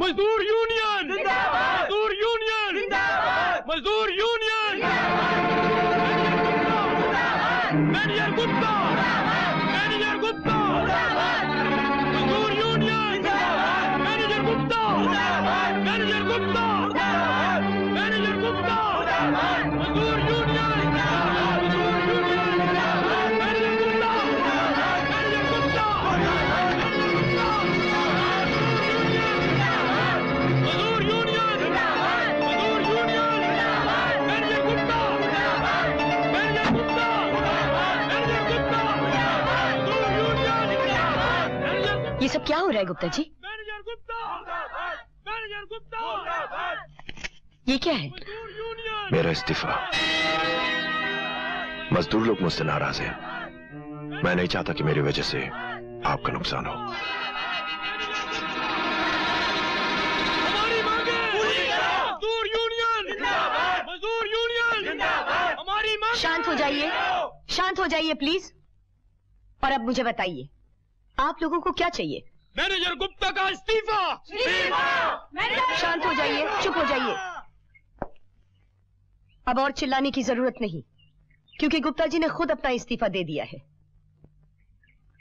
मजदूर यूनियन। मजदूर यूनियन। मजदूर यूनियन। गुप्ता। क्या हो रहा है गुप्ता जी मैनेजर गुप्ता! मैनेजर गुप्ता! ये क्या है? मेरा इस्तीफा। मजदूर लोग मुझसे नाराज़ हैं। मैं नहीं चाहता कि मेरी वजह से आपका नुकसान हो। हमारी मांगे! मजदूर यूनियन मजदूर यूनियन हमारी मांग! शांत हो जाइए। शांत हो जाइए प्लीज़ और अब मुझे बताइए आप लोगों को क्या चाहिए? मैनेजर गुप्ता का इस्तीफा। शांत हो जाइए चुप हो जाइए। अब और चिल्लाने की ज़रूरत नहीं क्योंकि गुप्ता जी ने खुद अपना इस्तीफा दे दिया है।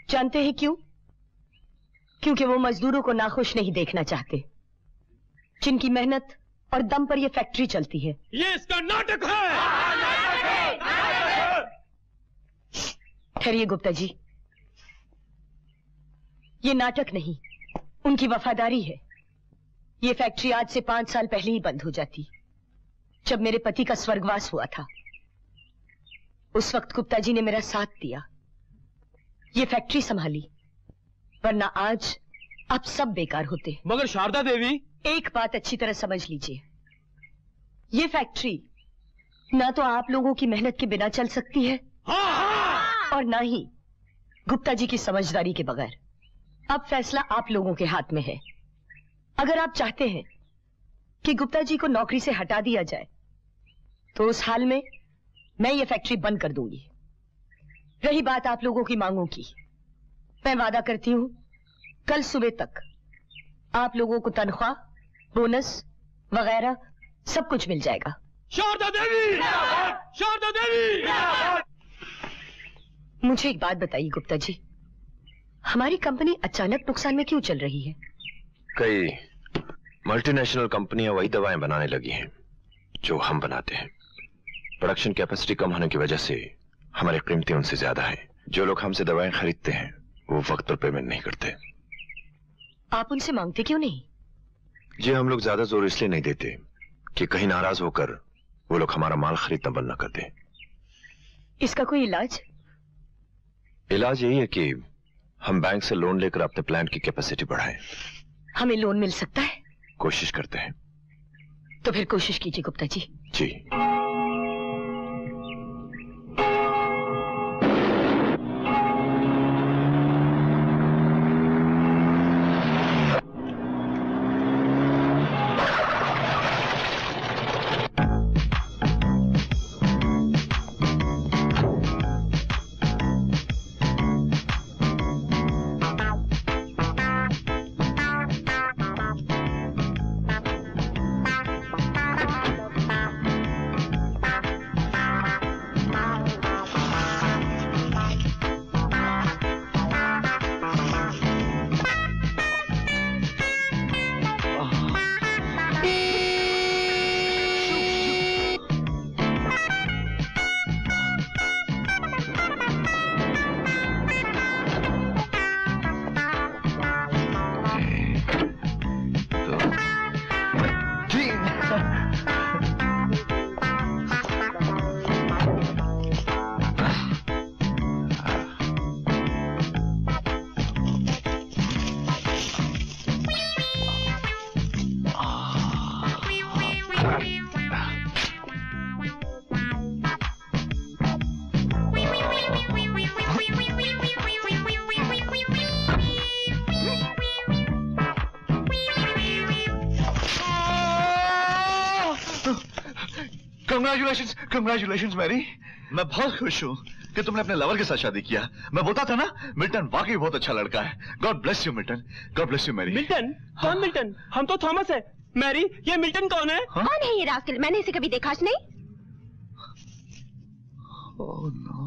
जानते हैं क्यों? क्योंकि वो मजदूरों को नाखुश नहीं देखना चाहते। जिनकी मेहनत और दम पर यह फैक्ट्री चलती है। ये इसका नाटक है। ठहरिए गुप्ता जी। ये नाटक नहीं उनकी वफादारी है। ये फैक्ट्री आज से पाँच साल पहले ही बंद हो जाती जब मेरे पति का स्वर्गवास हुआ था। उस वक्त गुप्ता जी ने मेरा साथ दिया। ये फैक्ट्री संभाली वरना आज आप सब बेकार होते मगर शारदा देवी? एक बात अच्छी तरह समझ लीजिए ये फैक्ट्री ना तो आप लोगों की मेहनत के बिना चल सकती है हाँ हाँ! और ना ही गुप्ता जी की समझदारी के बगैर। अब फैसला आप लोगों के हाथ में है। अगर आप चाहते हैं कि गुप्ता जी को नौकरी से हटा दिया जाए तो उस हाल में मैं ये फैक्ट्री बंद कर दूँगी। रही बात आप लोगों की मांगों की। मैं वादा करती हूँ कल सुबह तक आप लोगों को तनख्वाह बोनस वगैरह सब कुछ मिल जाएगा। शारदा देवी! शारदा देवी! मुझे एक बात बताइए गुप्ता जी। हमारी कंपनी अचानक नुकसान में क्यों चल रही है? कई मल्टीनेशनल कंपनियाँ वही दवाएँ बनाने लगी हैं जो हम बनाते हैं। प्रोडक्शन कैपेसिटी कम होने की वजह से हमारी कीमतें उनसे ज़्यादा है। जो लोग हमसे दवाएँ खरीदते हैं वो वक्त पर पेमेंट नहीं करते। आप उनसे मांगते क्यों नहीं? जी हम लोग ज़्यादा ज़ोर इसलिए नहीं देते कि कहीं नाराज़ होकर वो लोग हमारा माल खरीदना बंद न कर दें। इसका कोई इलाज? इलाज यही है कि हम बैंक से लोन लेकर अपने प्लांट की कैपेसिटी बढ़ाएँ। हमें लोन मिल सकता है? कोशिश करते हैं। तो फिर कोशिश कीजिए गुप्ता जी। जी। कंग्रेचुलेशन कंग्रेचुलेशन मैरी मैं बहुत खुश हूँ कि तुमने अपने लवर के साथ शादी किया। मैं बोलता था ना मिल्टन वाकई बहुत अच्छा लड़का है। God bless you Milton God bless you Mary Milton कौन मिल्टन हम तो थॉमस है। मैरी ये मिल्टन कौन है? हाँ? कौन है ये रास्कल मैंने इसे कभी देखा नहीं। Oh, no.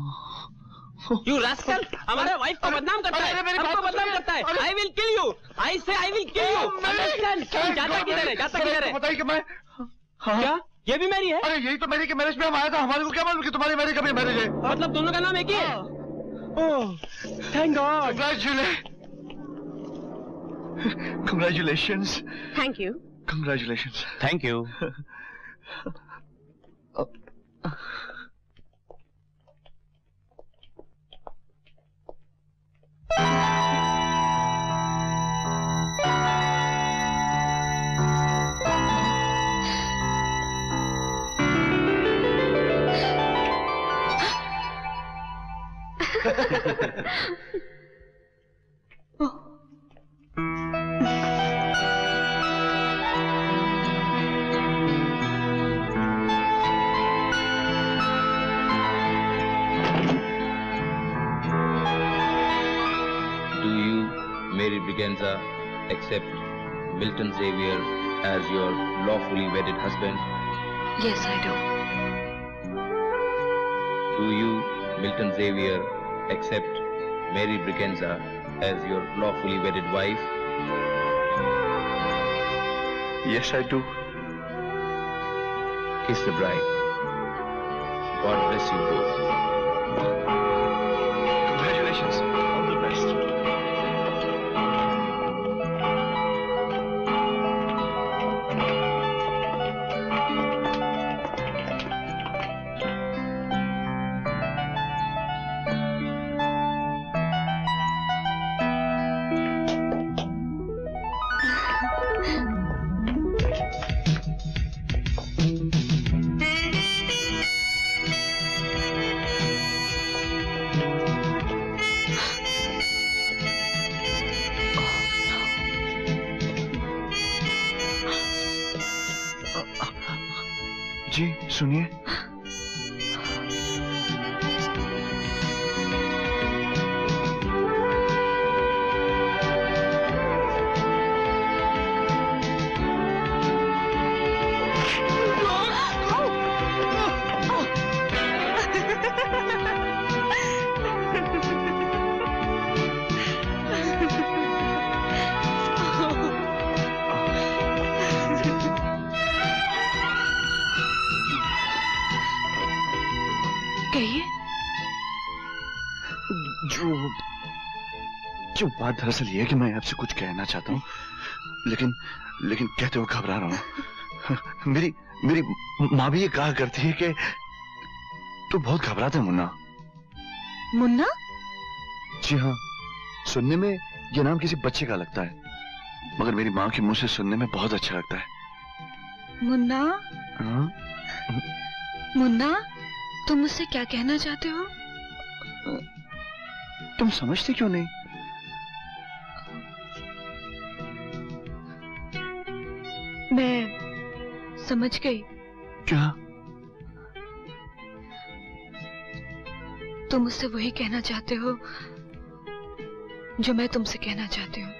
यू रास्कल हमारे वाइफ को बदनाम करता है। मेरी हमको तो बदनाम करता है। आई विल किल यू आई से आई विल किल यू जाता किधर है? जाता किधर है? बताइए कि मैं हाँ? क्या? ये भी मेरी है? अरे यही तो मेरी के मैरिज में हम आया था हमारे को क्या मालूम कि तुम्हारी मेरी कभी मैरिज है? मतलब दोनों का नाम एक ही है? ओह। Thank God congratulations thank you congratulations thank you Do you, Briganza, accept Milton Xavier as your lawfully wedded husband? Yes, I do. Do you, Milton Xavier, accept Mary Brigenza as your lawfully wedded wife? Yes, I do. Kiss the bride. God bless you both. Congratulations. सुनिए। जो बात दरअसल ये है कि मैं आपसे कुछ कहना चाहता हूँ लेकिन लेकिन कहते हुए घबरा रहा हूँ। मेरी मेरी माँ भी ये कहा करती है कि तू बहुत घबराता है मुन्ना। मुन्ना? जी हाँ सुनने में ये नाम किसी बच्चे का लगता है मगर मेरी माँ के मुँह से सुनने में बहुत अच्छा लगता है। मुन्ना? हाँ? मुन्ना तुम मुझसे क्या कहना चाहते हो? तुम समझते क्यों नहीं? मैं समझ गई। क्या? तुम मुझसे वही कहना चाहते हो जो मैं तुमसे कहना चाहती हूँ।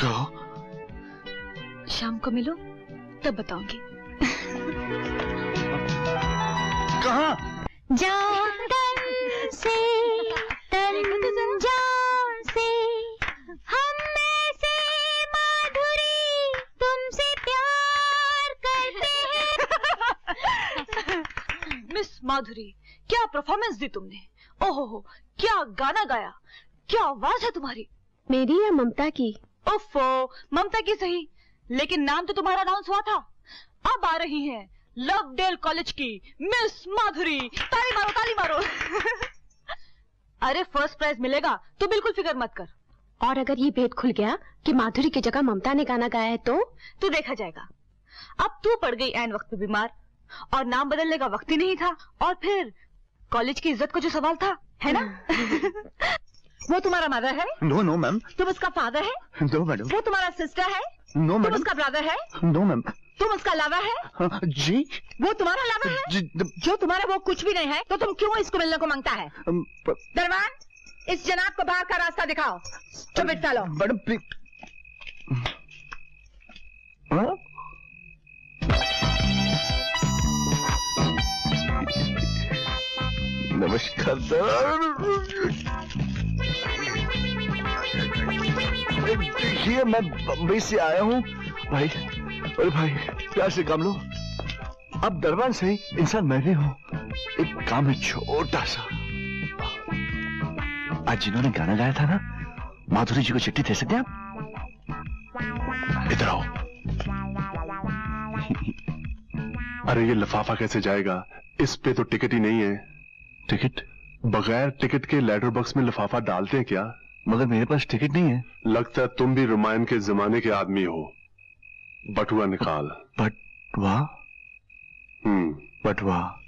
कहो शाम को मिलो तब बताऊँगी। कहा? जान तन से तन जान मिस माधुरी क्या परफॉर्मेंस दी तुमने? ओहो हो क्या गाना गाया? क्या आवाज़ है तुम्हारी? मेरी या ममता की? ओफो ममता की सही लेकिन नाम तो तुम्हारा अनाउंस हुआ था। अब आ रही हैं लवडेल कॉलेज की मिस माधुरी। ताली मारो ताली मारो। अरे फ़र्स्ट प्राइज मिलेगा तो बिल्कुल फ़िक्र मत कर। और अगर ये भेद खुल गया कि माधुरी की जगह ममता ने गाना गाया है तो? तो देखा जाएगा। अब तू पड़ गई एन वक्त पे बीमार। और नाम बदलने का वक्त ही नहीं था और फिर कॉलेज की इज़्ज़त का जो सवाल था है ना? वो तुम्हारा मदर है? नो नो मैम तुम उसका फादर है? नो मैडम वो तुम्हारा सिस्टर है? नो तुम मैडम उसका ब्रदर है? नो मैम तुम उसका लावा है? हाँ, जी। वो तुम्हारा लावा है? जी द- जो तुम्हारा वो कुछ भी नहीं है तो तुम क्यों इसको मिलने को माँगता है? प- दरबान इस जनाब को बाहर का रास्ता दिखाओ। चुपिट सालो मैडम नमस्कार देखिए, मैं बम्बई से आया हूँ। भाई, अरे भाई, प्यार से काम लो। अब दरबार से ही इंसान मैं भी हूँ। एक काम है, छोटा सा। आज जिन्होंने गाना गाया था ना, माधुरी जी को चिट्ठी दे सकते हैं आप? इधर आओ। अरे, ये लफाफा कैसे जाएगा? इस पे तो टिकट ही नहीं है। टिकट? बगैर टिकट के लेटर बॉक्स में लिफाफा डालते हैं क्या? मगर मेरे पास टिकट नहीं है। लगता है तुम भी रामायण के जमाने के आदमी हो। बटुआ निकाल। बट वाह हम्म। बट वाह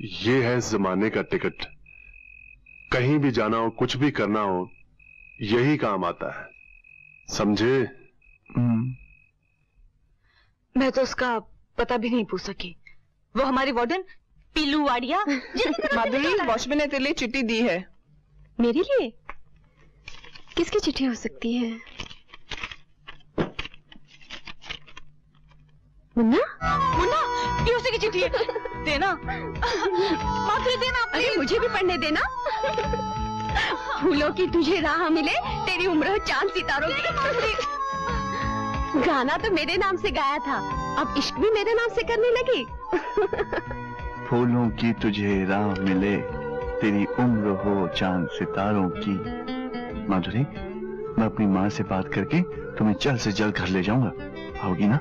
ये है जमाने का टिकट। कहीं भी जाना हो कुछ भी करना हो यही काम आता है। समझे? हम्म, मैं तो उसका पता भी नहीं पूछ सके वो हमारी वार्डन पीलू वाडिया माधुरी वॉचमैन ने तेरे लिए चिट्ठी दी है। मेरे लिए? किसकी चिट्ठी हो सकती है? मुन्ना? मुन्ना ये उसी की चिट्ठी है। देना। माधुरी देना अरे मुझे भी पढ़ने देना। फूलों की तुझे राह मिले तेरी उम्र हो चाँद सितारों की। गाना तो मेरे नाम से गाया था। अब इश्क भी मेरे नाम से करने लगी। फूलों की तुझे राह मिले, तेरी उम्र हो चाँद सितारों की। माधुरी, मैं अपनी माँ से बात करके तुम्हें जल्द से जल्द घर ले जाऊँगा। आओगी ना?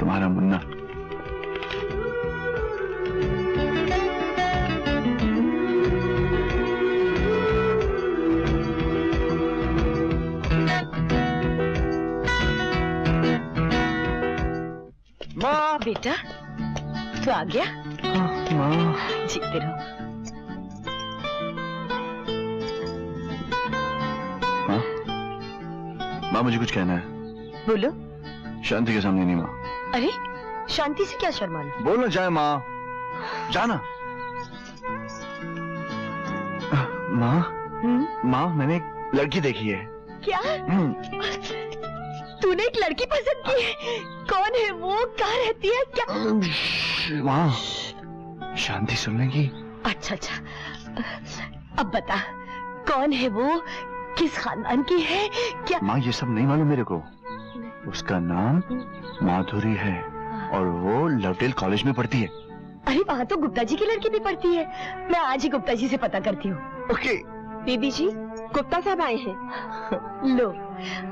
तुम्हारा मुन्ना। बेटा तू आ गया? माँ जीते रहो। माँ माँ मुझे कुछ कहना है। बोलो। शांति के सामने नहीं माँ। अरे शांति से क्या शर्माना? बोलना जाए माँ। जाना। माँ हम्म? माँ मैंने एक लड़की देखी है। क्या? हम्म, तूने एक लड़की पसंद की है। कौन है वो? कहाँ रहती है? क्या माँ शांति सुन लेगी। अच्छा अच्छा। अब बता कौन है वो? किस खानदान की है? क्या माँ ये सब नहीं मालूम मेरे को। उसका नाम माधुरी है और वो लवटेल कॉलेज में पढ़ती है। अरे वहाँ तो गुप्ता जी की लड़की भी पढ़ती है। मैं आज ही गुप्ता जी से पता करती हूँ। ओके। बीबी जी गुप्ता साहब आए हैं। लो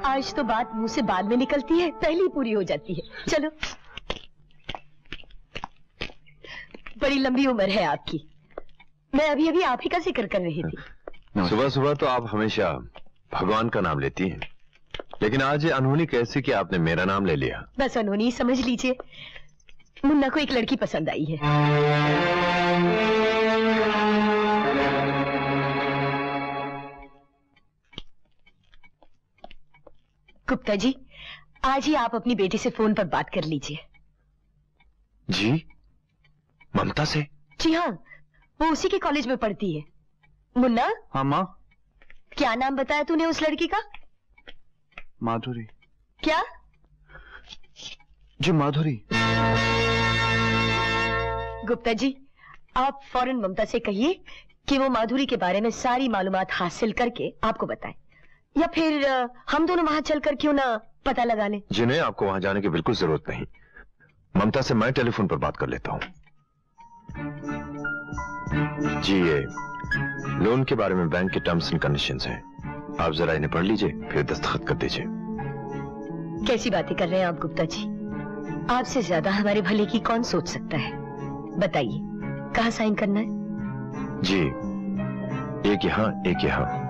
आज तो बात मुँह से बाद में निकलती है पहली पूरी हो जाती है। चलो। बड़ी लंबी उम्र है आपकी। मैं अभी अभी आप ही का ज़िक्र कर रही थी। सुबह सुबह तो आप हमेशा भगवान का नाम लेती हैं। लेकिन आज ये अनहोनी कैसी कि आपने मेरा नाम ले लिया। बस अनहोनी समझ लीजिए। मुन्ना को एक लड़की पसंद आई है। गुप्ता जी आज ही आप अपनी बेटी से फ़ोन पर बात कर लीजिए। जी? ममता से? जी हाँ वो उसी के कॉलेज में पढ़ती है। मुन्ना? हाँ माँ। क्या नाम बताया तूने उस लड़की का? माधुरी। क्या? जी माधुरी। गुप्ता जी आप फ़ौरन ममता से कहिए कि वो माधुरी के बारे में सारी मालूमात हासिल करके आपको बताएँ। या फिर हम दोनों वहाँ चलकर क्यों ना पता लगा लें? जिन्हें आपको वहाँ जाने की बिल्कुल ज़रूरत नहीं। ममता से मैं टेलीफोन पर बात कर लेता हूँ। जी ये लोन के बारे में बैंक के टर्म्स एंड कंडीशंस हैं। आप जरा इन्हें पढ़ लीजिए फिर दस्तखत कर दीजिए। कैसी बातें कर रहे हैं आप गुप्ता जी? आपसे ज़्यादा हमारे भले की कौन सोच सकता है? बताइए कहाँ साइन करना है? जी एक यहाँ एक यहाँ।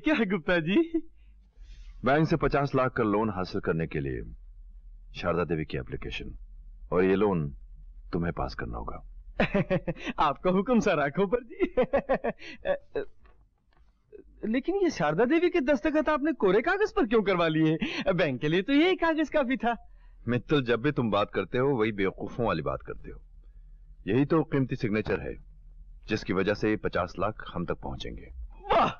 क्या है गुप्ता जी? बैंक से पचास लाख का लोन हासिल करने के लिए शारदा देवी की एप्लीकेशन और ये लोन तुम्हें पास करना होगा। आपका हुक्म सर आँखों पर जी। लेकिन ये शारदा देवी के दस्तखत आपने कोरे कागज़ पर क्यों करवा लिए? बैंक के लिए तो यही कागज़ काफ़ी था। मित्तल जब भी तुम बात करते हो वही बेवकूफों वाली बात करते हो। यही तो कीमती सिग्नेचर है जिसकी वजह से पचास लाख हम तक पहुँचेंगे। वाह!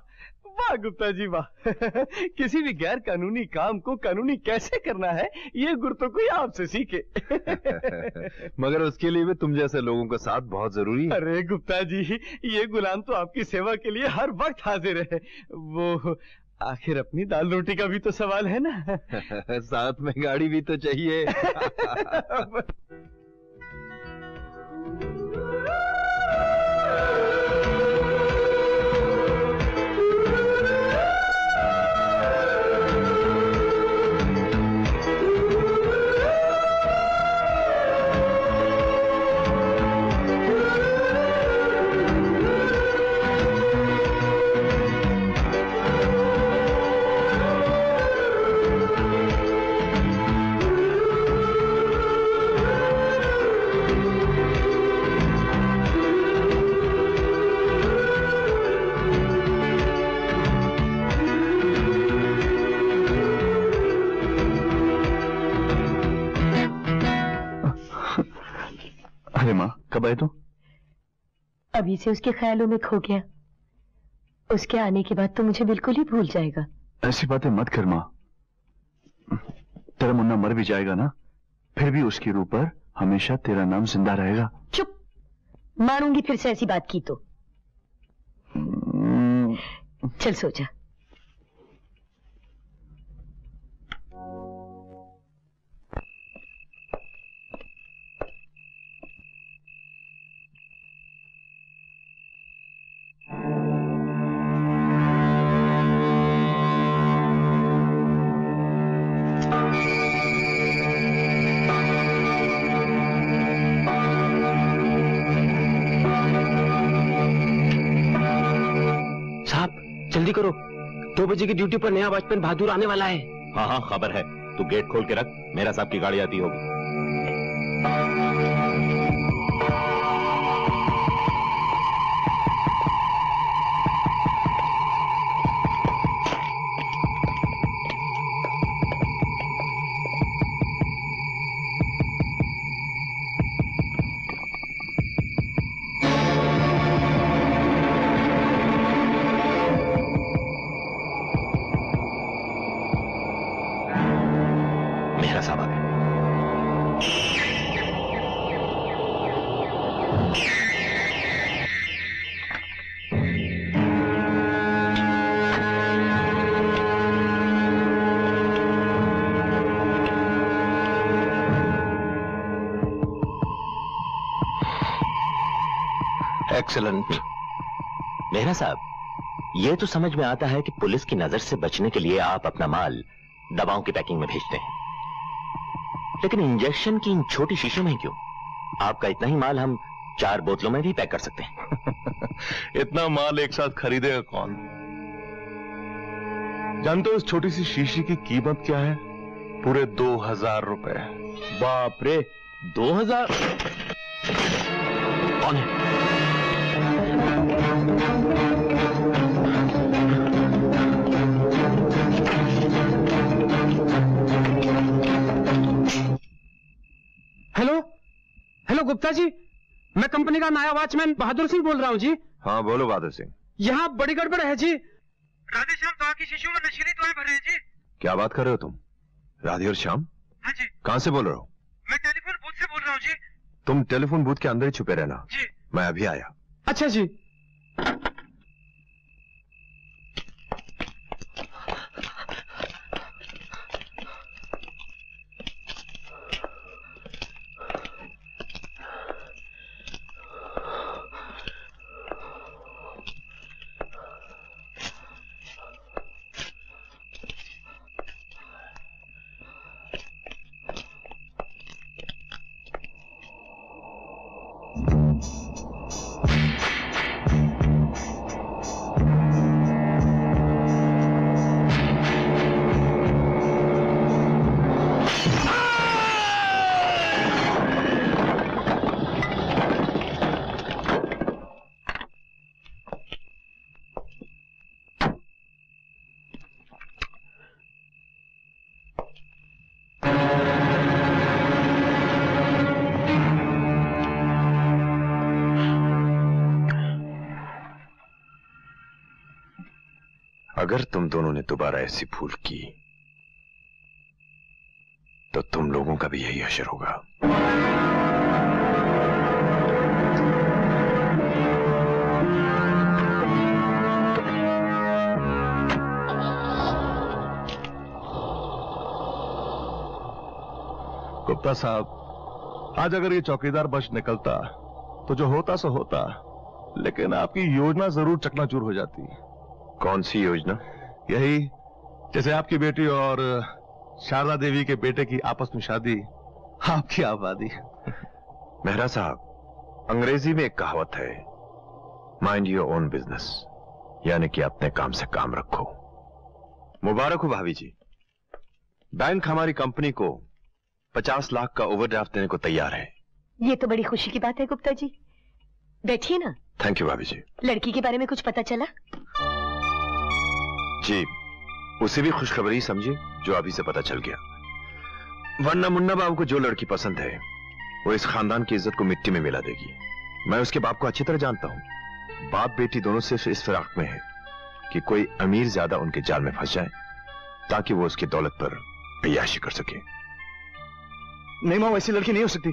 वाह गुप्ता जी वाह। किसी भी गैर कानूनी काम को कानूनी कैसे करना है ये गुर तो कोई आपसे सीखे। मगर उसके लिए भी तुम जैसे लोगों का साथ बहुत ज़रूरी है। अरे गुप्ता जी ये गुलाम तो आपकी सेवा के लिए हर वक्त हाजिर है। वो आखिर अपनी दाल रोटी का भी तो सवाल है ना? साथ में गाड़ी भी तो चाहिए। अभी से उसके ख्यालों में खो गया। उसके आने के बाद तो मुझे बिल्कुल ही भूल जाएगा। ऐसी बातें मत कर माँ। तेरा मुन्ना मर भी जाएगा ना? फिर भी उसके रूह पर हमेशा तेरा नाम ज़िंदा रहेगा। चुप। मारूँगी फिर से ऐसी बात की तो। हम्म, चल सो जल्दी करो। दो बजे की ड्यूटी पर नया वॉचमैन बहादुर आने वाला है। हाँ हाँ खबर है। तू गेट खोल के रख। मेरा साहब की गाड़ी आती होगी। एक्सलेंट मेहरा साहब ये तो समझ में आता है कि पुलिस की नज़र से बचने के लिए आप अपना माल दवाओं की पैकिंग में भेजते हैं। लेकिन इंजेक्शन की इन छोटी शीशों में क्यों? आपका इतना ही माल हम चार बोतलों में भी पैक कर सकते हैं। इतना माल एक साथ खरीदेगा कौन? जानते हो इस छोटी सी शीशी की कीमत क्या है? पूरे दो हज़ार रुपए। बाप रे दो हज़ार? कौन है? हेलो? हेलो गुप्ता जी। मैं कंपनी का नया वॉचमैन बहादुर सिंह बोल रहा हूँ जी। हाँ बोलो बहादुर सिंह। यहाँ बड़ी गड़बड़ है जी। राधेश्याम दवा की शिशु में नशीली दवाएँ भर रहे हैं जी। क्या बात कर रहे हो तुम? राधे और श्याम? हाँ जी। कहाँ से बोल रहे हो? मैं टेलीफोन बूथ से बोल रहा हूँ जी। तुम टेलीफोन बूथ के अंदर ही छुपे रहना। जी। मैं अभी आया। अच्छा जी। Thank you. दोनों ने दोबारा ऐसी भूल की तो तुम लोगों का भी यही असर होगा। गुप्ता साहब आज अगर ये चौकीदार बच निकलता तो जो होता सो होता लेकिन आपकी योजना ज़रूर चकनाचूर हो जाती। कौन सी योजना? यही जैसे आपकी बेटी और शारदा देवी के बेटे की आपस में शादी आपकी आबादी। मेहरा साहब अंग्रेज़ी में एक कहावत है माइंड योर ओन बिज़नेस यानी कि अपने काम से काम रखो। मुबारक हो भाभी जी। बैंक हमारी कंपनी को पचास लाख का ओवरड्राफ्ट देने को तैयार है। ये तो बड़ी खुशी की बात है गुप्ता जी। बैठिए ना। थैंक यू भाभी जी। लड़की के बारे में कुछ पता चला? जी उसे भी खुशखबरी समझे, जो अभी से पता चल गया। वरना मुन्ना बाबू को जो लड़की पसंद है, वो इस खानदान की इज़्ज़त को मिट्टी में मिला देगी। मैं उसके बाप को अच्छी तरह जानता हूँ। बाप बेटी दोनों सिर्फ़ इस फिराक में है कि कोई अमीर ज़्यादा उनके जाल में फंस जाए, ताकि वो उसकी दौलत पर अयाशी कर सके। नहीं, माँ ऐसी लड़की नहीं हो सकती।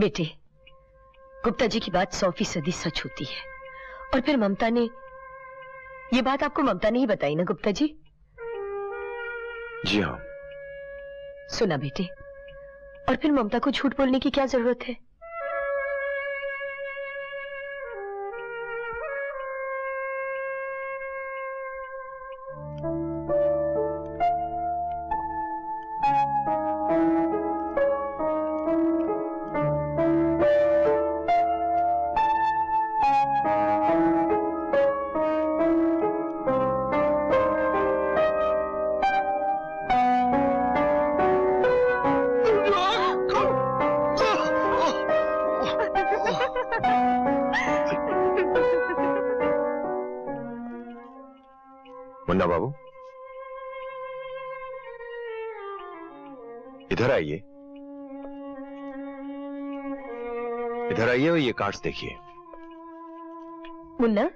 बेटे गुप्ता जी की बात सौ फ़ीसदी सच होती है। और फिर ममता ने ये बात आपको ममता ने ही बताई ना गुप्ता जी जी हाँ। सुना बेटे और फिर ममता को झूठ बोलने की क्या ज़रूरत है? इधर आइए। इधर आइए और ये कार्ड्स देखिए। मुन्ना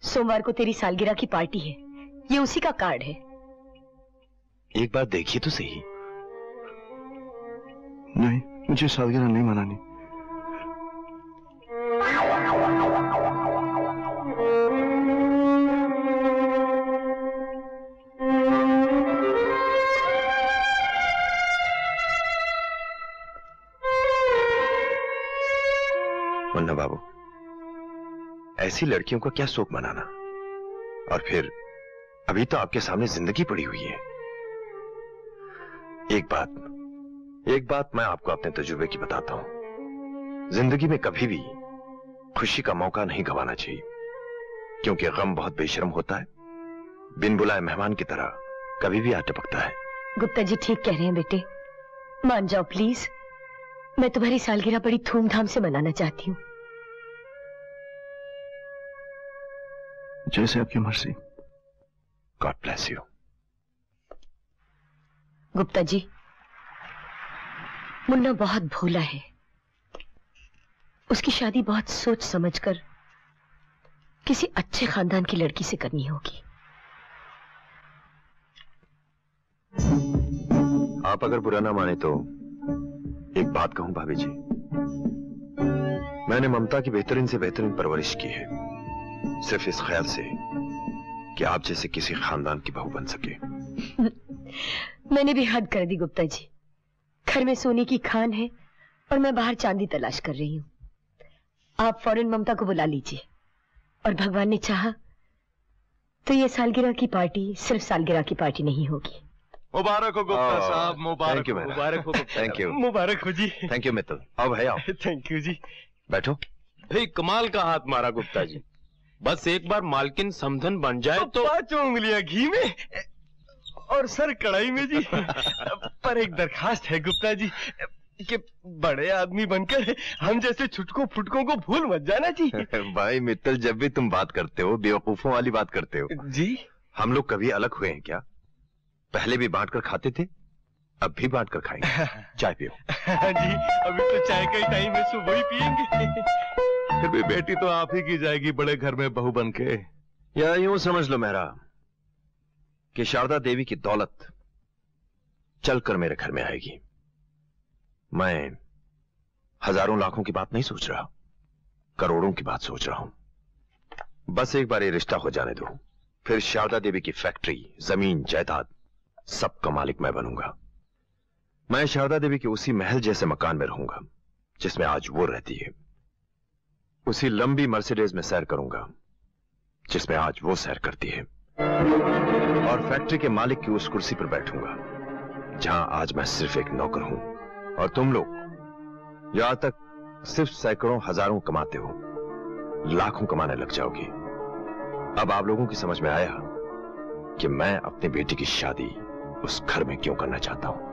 सोमवार को तेरी सालगिरह की पार्टी है। ये उसी का कार्ड है। एक बार देखिए तो सही। नहीं मुझे सालगिरह नहीं मनानी। ऐसी लड़कियों का क्या शोक मनाना? और फिर, अभी तो आपके सामने ज़िंदगी पड़ी हुई है। एक बात एक बात मैं आपको अपने तजुर्बे की बताता हूँ। ज़िंदगी में कभी भी खुशी का मौका नहीं गंवाना चाहिए, क्योंकि गम बहुत बेशरम होता है। बिन बुलाए मेहमान की तरह कभी भी आ टपकता है। गुप्ता जी ठीक कह रहे हैं बेटे। मान जाओ प्लीज़ मैं तुम्हारी सालगिरह बड़ी धूमधाम से मनाना चाहती हूँ। जैसे आपकी मर्ज़ी। God bless you Gupta ji Munna बहुत भोला है। उसकी शादी बहुत सोच समझकर किसी अच्छे खानदान की लड़की से करनी होगी। आप अगर बुरा ना माने तो एक बात कहूँ भाभी जी। मैंने ममता की बेहतरीन से बेहतरीन परवरिश की है। सिर्फ़ इस ख्याल से कि आप जैसे किसी खानदान की बहू बन सके। मैंने भी हद कर दी गुप्ता जी घर में सोने की खान है और मैं बाहर चांदी तलाश कर रही हूँ। आप फ़ौरन ममता को बुला लीजिए। और भगवान ने चाहा तो ये सालगिरह की पार्टी सिर्फ़ सालगिरह की पार्टी नहीं होगी। मुबारक हो गुप्ता Oh, साहब मुबारक हो मुबारक हो you. साहब, मुबारक हो जी। Thank you Mittal. अब भाई आओ थैंक यू जी। बैठो। भाई कमाल का हाथ मारा गुप्ता जी बस एक बार मालकिन समधन बन जाए तो पाँचों उंगलियाँ घी में और सर कढ़ाई में जी। पर एक दरखास्त है गुप्ता जी कि बड़े आदमी बनकर हम जैसे छुटकों फुटकों को भूल मत जाना जी। भाई मित्तल जब भी तुम बात करते हो बेवकूफों वाली बात करते हो जी। हम लोग कभी अलग हुए हैं क्या? पहले भी बांट कर खाते थे अब भी बांट कर खाएँगे। चाय पियो। जी अभी तो चाय का ही टाइम है सुबह ही पियेंगे। फिर भी बेटी तो आप ही की जाएगी बड़े घर में बहू बन के या यूँ समझ लो मेहरा, कि शारदा देवी की दौलत चलकर मेरे घर में आएगी। मैं हज़ारों लाखों की बात नहीं सोच रहा, करोड़ों की बात सोच रहा हूँ। बस एक बार ये रिश्ता हो जाने दो, फिर शारदा देवी की फैक्ट्री, ज़मीन, जायदाद, सबका मालिक मैं बनूँगा। मैं शारदा देवी के उसी महल जैसे मकान में रहूँगा, जिसमें आज वो रहती है। उसी लंबी मर्सिडीज में सैर करूँगा, जिसमें आज वो सैर करती है। और फैक्ट्री के मालिक की उस कुर्सी पर बैठूँगा, जहाँ आज मैं सिर्फ़ एक नौकर हूँ। और तुम लोग आज तक सिर्फ़ सैकड़ों, हज़ारों कमाते हो, लाखों कमाने लग जाओगी। अब आप लोगों की समझ में आया कि मैं अपनी बेटी की शादी उस घर में क्यों करना चाहता हूँ।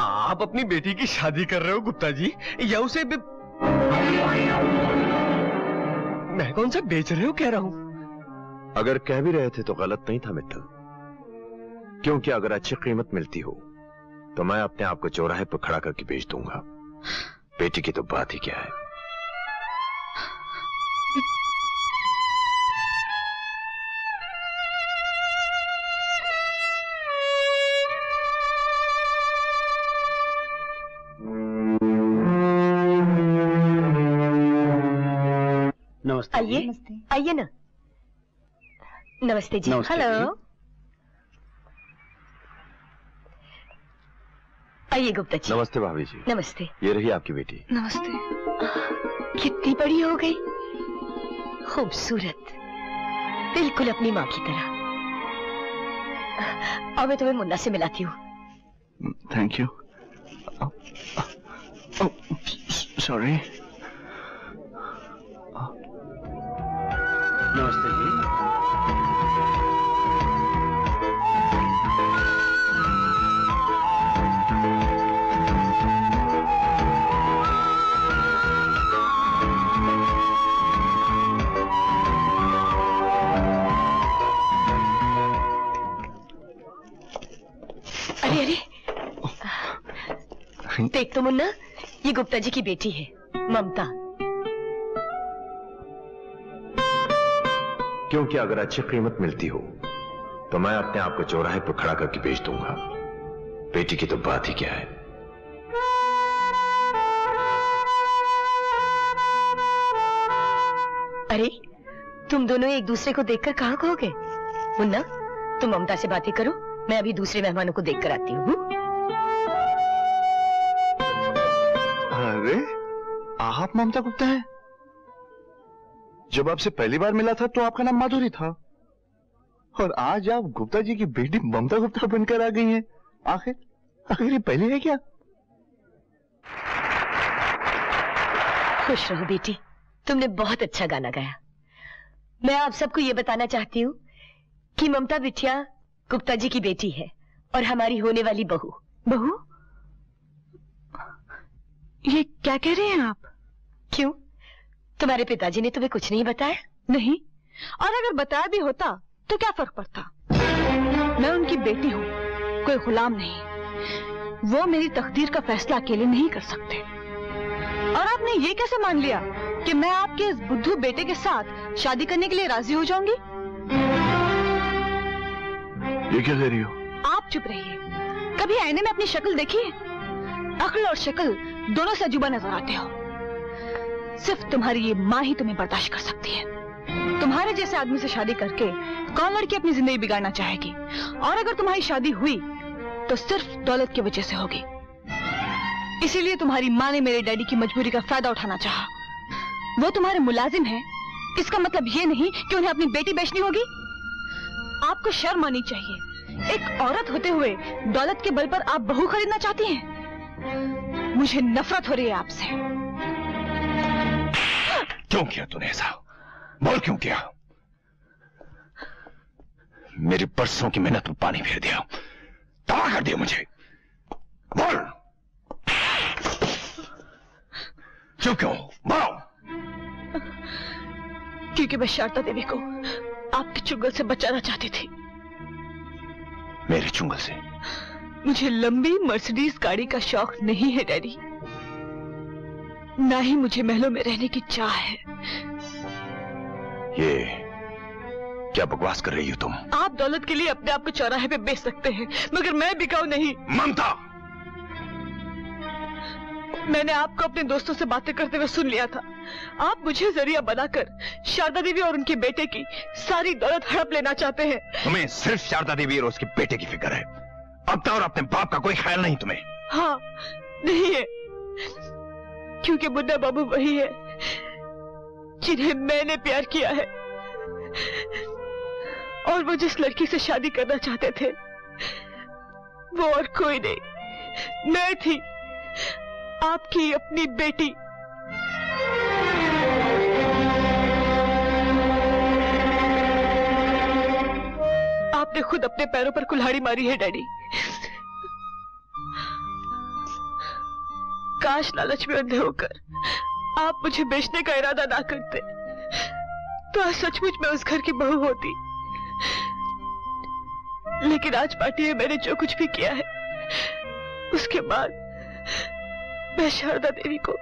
आप अपनी बेटी की शादी कर रहे हो, गुप्ता जी, या उसे. मैं कौन सा बेच रहे हो, कह रहा हूँ? अगर कह भी रहे थे तो गलत नहीं था मित्तल। क्योंकि अगर अच्छी कीमत मिलती हो तो मैं अपने आप को चौराहे पर खड़ा करके बेच दूँगा। बेटी की तो बात ही क्या है? आइए। आइए ना। नमस्ते जी। नमस्ते हेलो आइए गुप्ता जी। नमस्ते भाभी जी। नमस्ते। ये रही आपकी बेटी। नमस्ते। कितनी बड़ी हो गई। खूबसूरत। बिल्कुल अपनी माँ की तरह। और मैं तुम्हें मुन्ना से मिलाती हूँ। थैंक यू सॉरी नमस्ते जी। अरे अरे। देख तो मुन्ना ये गुप्ता जी की बेटी है ममता। क्योंकि अगर अच्छी कीमत मिलती हो तो मैं अपने आप को चौराहे पर खड़ा करके बेच दूँगा। बेटी की तो बात ही क्या है? अरे तुम दोनों एक दूसरे को देखकर कहाँ कहोगे? मुन्ना तुम ममता से बातें करो। मैं अभी दूसरे मेहमानों को देखकर आती हूँ हम्म? अरे आप ममता गुप्ता है? जब आपसे पहली बार मिला था तो आपका नाम माधुरी था। और आज आप गुप्ता जी की बेटी ममता गुप्ता बनकर आ गई हैं। आखिर आखिर ये पहली है क्या? खुश रहो बेटी। तुमने बहुत अच्छा गाना गाया। मैं आप सबको ये बताना चाहती हूँ कि ममता बिटिया गुप्ता जी की बेटी है और हमारी होने वाली बहू। बहू? ये क्या कह रहे हैं आप? क्यों? तुम्हारे पिताजी ने तुम्हें कुछ नहीं बताया? नहीं। और अगर बताया भी होता तो क्या फ़र्क पड़ता? मैं उनकी बेटी हूँ कोई गुलाम नहीं। वो मेरी तकदीर का फैसला अकेले नहीं कर सकते। और आपने ये कैसे मान लिया कि मैं आपके इस बुद्धू बेटे के साथ शादी करने के लिए राज़ी हो जाऊँगी? ये क्या कह रही हो? आप चुप रहिए। कभी आईने में अपनी शक्ल देखी? है अक्ल और शक्ल दोनों से अजूबा नज़र आते हो। सिर्फ़ तुम्हारी ये माँ ही तुम्हें बर्दाश्त कर सकती है। तुम्हारे जैसे आदमी से शादी करके कौन लड़की अपनी ज़िंदगी बिगाड़ना चाहेगी? और अगर तुम्हारी शादी हुई तो सिर्फ़ दौलत की वजह से होगी। इसीलिए तुम्हारी माँ ने मेरे डैडी की मजबूरी का फ़ायदा उठाना चाहा। वो तुम्हारे मुलाजिम हैं। इसका मतलब ये नहीं कि उन्हें अपनी बेटी बेचनी होगी। आपको शर्म आनी चाहिए। एक औरत होते हुए दौलत के बल पर आप बहू खरीदना चाहती हैं। मुझे नफरत हो रही है आपसे। क्यों किया तूने ऐसा? बोल क्यों किया? मेरी परसों की मेहनत में पानी फेर दिया। तबाह कर दिया मुझे। बोल। चुप क्यों? बोलो। क्योंकि मैं शारदा देवी को आपके चुंगल से बचाना चाहती थी। मेरे चुंगल से? मुझे लंबी मर्सिडीज गाड़ी का शौक नहीं है डैडी। ना ही मुझे महलों में रहने की चाह है। ये क्या बकवास कर रही हो तुम? आप दौलत के लिए अपने आप को चौराहे पे बेच सकते हैं मगर मैं बिकाऊ नहीं। ममता! मैंने आपको अपने दोस्तों से बातें करते हुए सुन लिया था। आप मुझे ज़रिया बनाकर शारदा देवी और उनके बेटे की सारी दौलत हड़प लेना चाहते हैं। तुम्हें सिर्फ़ शारदा देवी और उसके बेटे की फ़िक्र है। अब तक और अपने बाप का कोई ख्याल नहीं तुम्हें। हाँ नहीं है। क्योंकि मुन्ना बाबू वही है, जिन्हें मैंने प्यार किया है। और वो जिस लड़की से शादी करना चाहते थे, वो और कोई नहीं। मैं थी आपकी अपनी बेटी। आपने खुद अपने पैरों पर कुल्हाड़ी मारी है, डैडी। काश लालच में अंधे होकर आप मुझे बेचने का इरादा ना करते तो आज सचमुच में उस घर की बहू होती। लेकिन आज पार्टी में मैंने जो कुछ भी किया है, उसके बाद मैं शारदा देवी को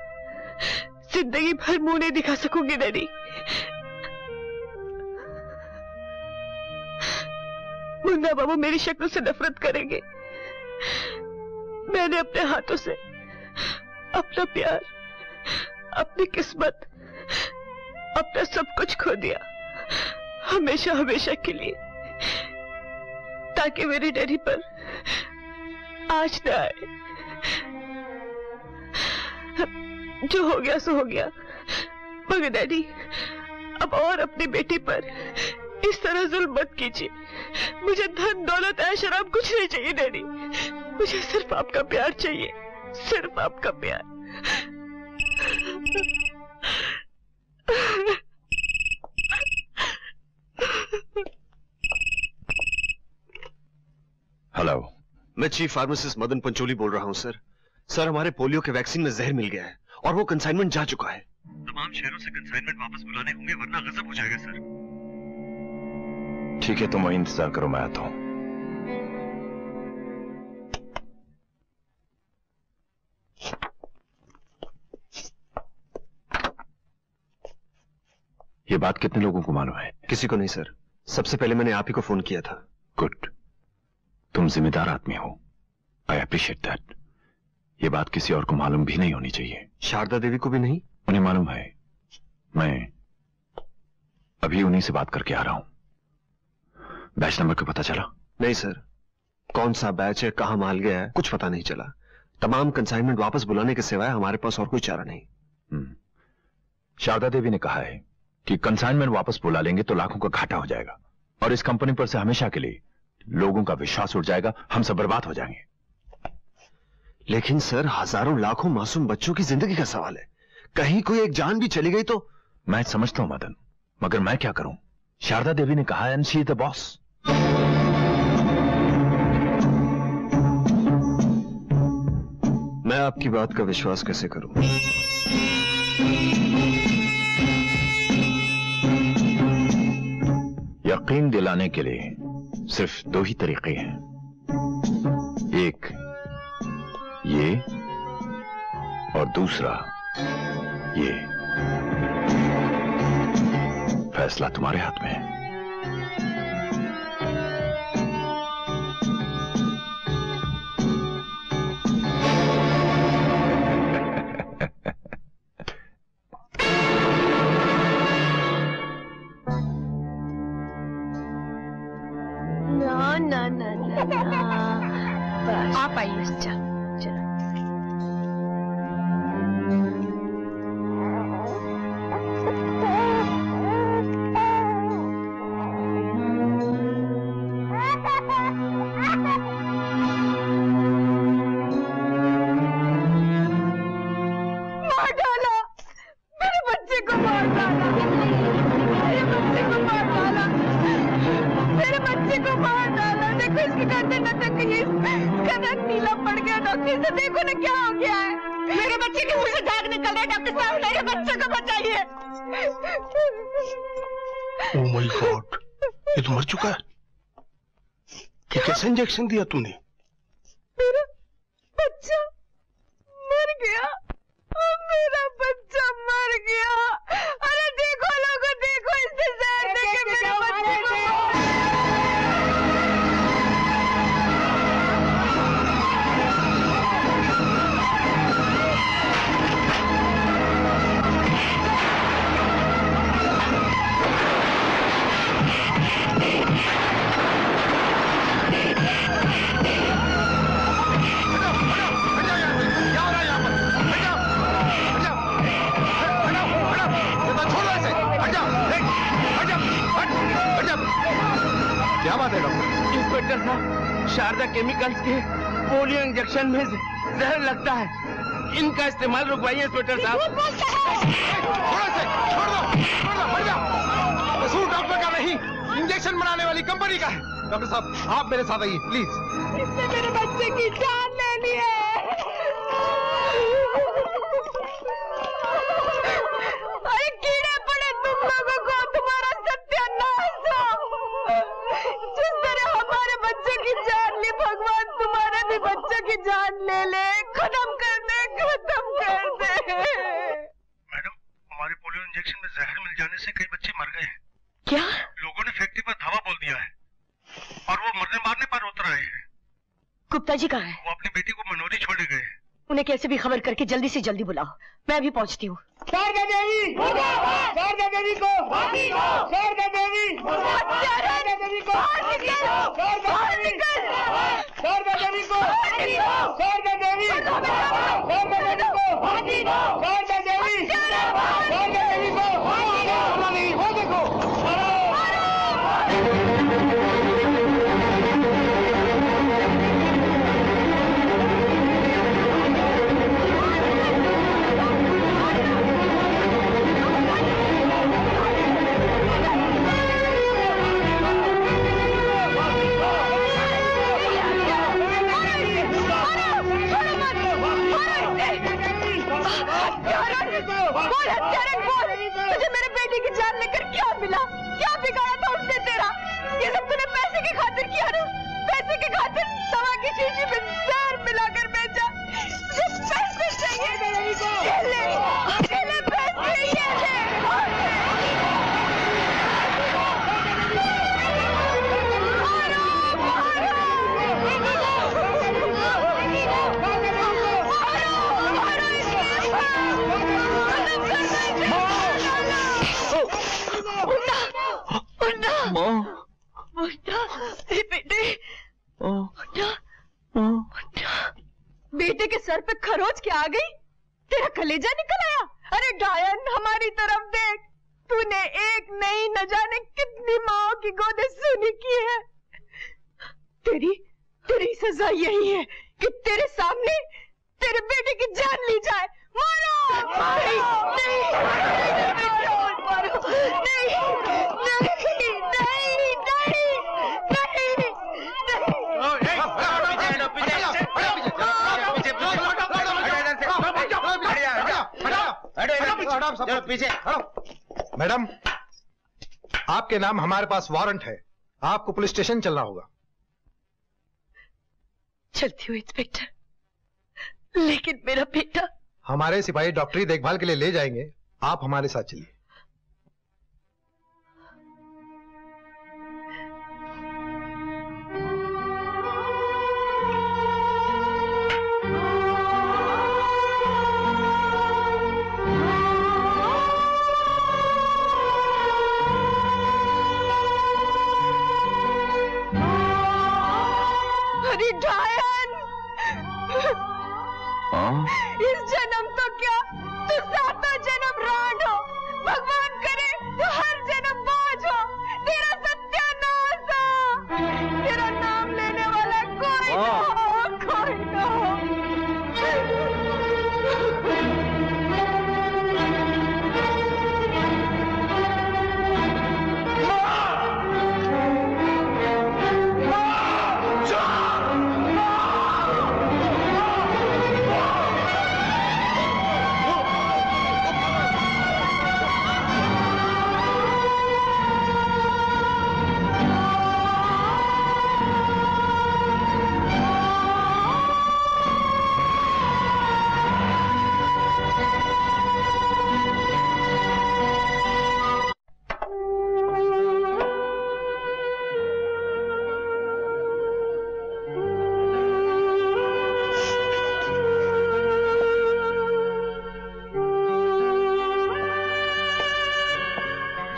ज़िंदगी भर मुँह नहीं दिखा सकूँगी डैडी मुन्ना बाबू मेरी शक्ल से नफरत करेंगे। मैंने अपने हाथों से अपना प्यार, अपनी किस्मत, अपना सब कुछ खो दिया। हमेशा हमेशा के लिए। ताकि मेरी डैडी पर आज न आए। जो हो गया, सो हो गया। मगर डैडी, अब और अपनी बेटी पर इस तरह जुल्म मत कीजिए। मुझे धन, दौलत ऐश आराम कुछ नहीं चाहिए डैडी। मुझे सिर्फ़ आपका प्यार चाहिए। सिर्फ़ आपका प्यार। हेलो मैं चीफ फार्मासिस्ट मदन पंचोली बोल रहा हूँ सर सर हमारे पोलियो के वैक्सीन में जहर मिल गया है और वो कंसाइनमेंट जा चुका है। तमाम शहरों से कंसाइनमेंट वापस बुलाने होंगे वरना गजब हो जाएगा सर ठीक है तुम वही इंतज़ार करो मैं आता हूँ। ये बात कितने लोगों को मालूम है? किसी को नहीं सर। सबसे पहले मैंने आप ही को फ़ोन किया था। गुड तुम जिम्मेदार आदमी हो। आई अप्रिशिएट दैट ये बात किसी और को मालूम भी नहीं होनी चाहिए। शारदा देवी को भी नहीं? उन्हें मालूम है। मैं अभी उन्हीं से बात करके आ रहा हूँ। बैच नंबर को पता चला? नहीं सर। कौन सा बैच है कहाँ माल गया है कुछ पता नहीं चला। तमाम कंसाइनमेंट वापस बुलाने के सिवाय हमारे पास और कोई चारा नहीं। हम्म। शारदा देवी ने कहा है कि कंसाइनमेंट वापस बुला लेंगे तो लाखों का घाटा हो जाएगा। और इस कंपनी पर से हमेशा के लिए लोगों का विश्वास उठ जाएगा, हम सब बर्बाद हो जाएँगे। लेकिन सर, हज़ारों लाखों मासूम बच्चों की ज़िंदगी का सवाल है। कहीं कोई एक जान भी चली गई तो? मैं समझता हूँ, मदन, मगर मैं क्या करूँ? शारदा देवी ने कहा शी द बॉस मैं आपकी बात का विश्वास कैसे करूँ? यकीन दिलाने के लिए सिर्फ़ दो ही तरीके हैं। एक, ये, और दूसरा, ये। फैसला तुम्हारे हाथ में है। मर चुका है। क्या कैसा इंजेक्शन दिया तूने? इस्तेमाल रुकवाइए इंस्पेक्टर साहब। छोड़ो से छोड़ दो कसूर डॉक्टर का नहीं इंजेक्शन बनाने वाली कंपनी का है। डॉक्टर साहब आप मेरे साथ आइए प्लीज़। इससे मेरे बच्चे की जान ले ली है अरे कीड़े पड़े तुम लोगों को तुम्हारा सत्यानाश हो जिस तरह हमारे बच्चे की जान ली भगवान तुम्हारे भी बच्चे की जान ले ले खत्म कर दे खत्म कर दे मैडम हमारे पोलियो इंजेक्शन में जहर मिल जाने से कई बच्चे मर गए हैं क्या लोगों ने फैक्ट्री पर धावा बोल दिया है और वो मरने मारने पर उतर आए हैं गुप्ता जी कहाँ है वो अपनी बेटी को मनोरी छोड़े गए हैं उन्हें कैसे भी खबर करके जल्दी से जल्दी बुलाओ। मैं भी पहुँचती हूँ। शारदा देवी! शारदा देवी को! शारदा देवी! शारदा देवी को! शारदा देवी शारदा देवी को! शारदा देवी शारदा देवी! को! शारदा देवी! शारदा देवी को! देखो बोल हत्यारे बोल। तुझे मेरे बेटे की जान लेकर क्या मिला? क्या बिगाड़ा था उसने तेरा? ये सब तूने पैसे की खातिर किया ना? पैसे की खातिर सवा की शीशी में जहर मिलाकर बेचा। तुझे पैसे चाहिए बेटे के सर पे खरोच क्या आ गई? तेरा कलेजा निकल आया? अरे डायन हमारी तरफ़ देख। तूने एक नहीं न जाने कितनी माओ की गोदे सुनी की है। तेरी तेरी सजा यही है कि तेरे सामने तेरे बेटे की जान ली जाए। मारो! नहीं नहीं मारो मारो। नहीं नहीं नहीं। पीछे मैडम आपके नाम हमारे पास वारंट है। आपको पुलिस स्टेशन चलना होगा। चलती हूँ इंस्पेक्टर लेकिन मेरा बेटा हमारे सिपाही डॉक्टरी देखभाल के लिए ले जाएँगे। आप हमारे साथ चलिए। stop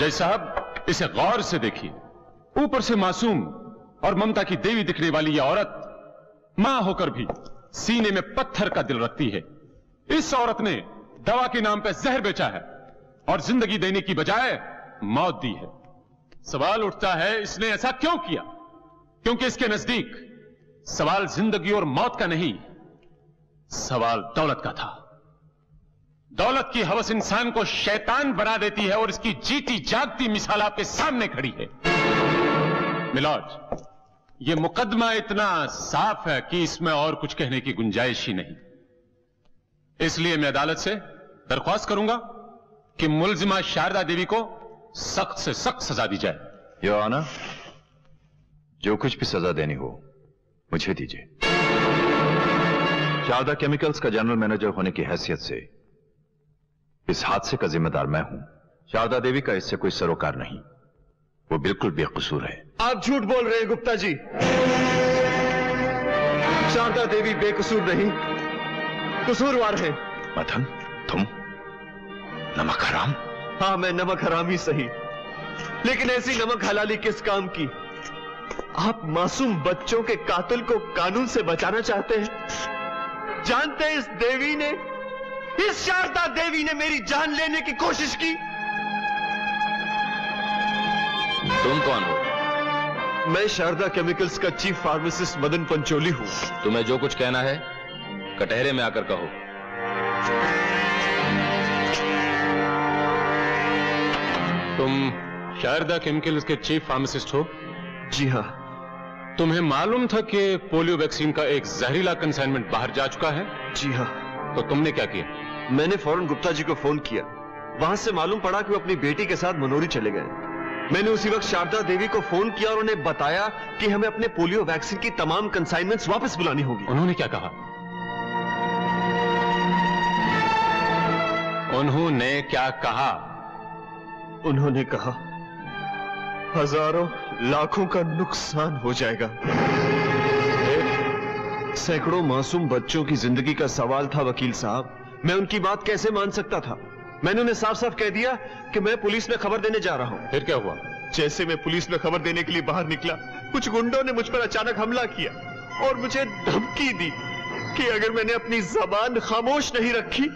जय साहब, इसे गौर से देखिए। ऊपर से मासूम और ममता की देवी दिखने वाली यह औरत माँ होकर भी सीने में पत्थर का दिल रखती है। इस औरत ने दवा के नाम पर जहर बेचा है और ज़िंदगी देने की बजाय मौत दी है। सवाल उठता है, इसने ऐसा क्यों किया? क्योंकि इसके नज़दीक सवाल ज़िंदगी और मौत का नहीं, सवाल दौलत का था। दौलत की हवस इंसान को शैतान बना देती है और इसकी जीती जागती मिसाल आपके सामने खड़ी है। मिलॉर्ड ये मुकदमा इतना साफ़ है कि इसमें और कुछ कहने की गुंजाइश ही नहीं। इसलिए मैं अदालत से दरख्वास्त करूँगा कि मुलजिमा शारदा देवी को सख्त से सख्त सजा दी जाए। यो आना जो कुछ भी सजा देनी हो, मुझे दीजिए। शारदा केमिकल्स का जनरल मैनेजर होने की हैसियत से इस हादसे का जिम्मेदार मैं हूँ। शारदा देवी का इससे कोई सरोकार नहीं। वो बिल्कुल बेकसूर है। आप झूठ बोल रहे हैं गुप्ता जी। शारदा देवी बेकसूर नहीं कसूरवार है। मथन तुम? नमक हराम? हाँ मैं नमक हराम ही सही। लेकिन ऐसी नमक हलाली किस काम की? आप मासूम बच्चों के कातिल को कानून से बचाना चाहते हैं? जानते हैं इस देवी ने इस शारदा देवी ने मेरी जान लेने की कोशिश की। तुम कौन हो? मैं शारदा केमिकल्स का चीफ फार्मासिस्ट मदन पंचोली हूँ। तुम्हें जो कुछ कहना है कटहरे में आकर कहो। तुम शारदा केमिकल्स के चीफ फार्मासिस्ट हो? जी हाँ। तुम्हें मालूम था कि पोलियो वैक्सीन का एक जहरीला कंसाइनमेंट बाहर जा चुका है? जी हाँ। तो तुमने क्या किया? मैंने फ़ौरन गुप्ता जी को फ़ोन किया। वहाँ से मालूम पड़ा कि वो अपनी बेटी के साथ मनोरी चले गए। मैंने उसी वक्त शारदा देवी को फ़ोन किया और उन्हें बताया कि हमें अपने पोलियो वैक्सीन की तमाम कंसाइनमेंट्स वापस बुलानी होगी। उन्होंने क्या कहा? उन्होंने क्या कहा? उन्होंने कहा हज़ारों लाखों का नुकसान हो जाएगा। सैकड़ों मासूम बच्चों की ज़िंदगी का सवाल था वकील साहब। मैं उनकी बात कैसे मान सकता था? मैंने उन्हें साफ़ साफ़ कह दिया कि मैं पुलिस में खबर देने जा रहा हूँ। फिर क्या हुआ? जैसे मैं पुलिस में खबर देने के लिए बाहर निकला कुछ गुंडों ने मुझ पर अचानक हमला किया और मुझे धमकी दी कि अगर मैंने अपनी जबान खामोश नहीं रखी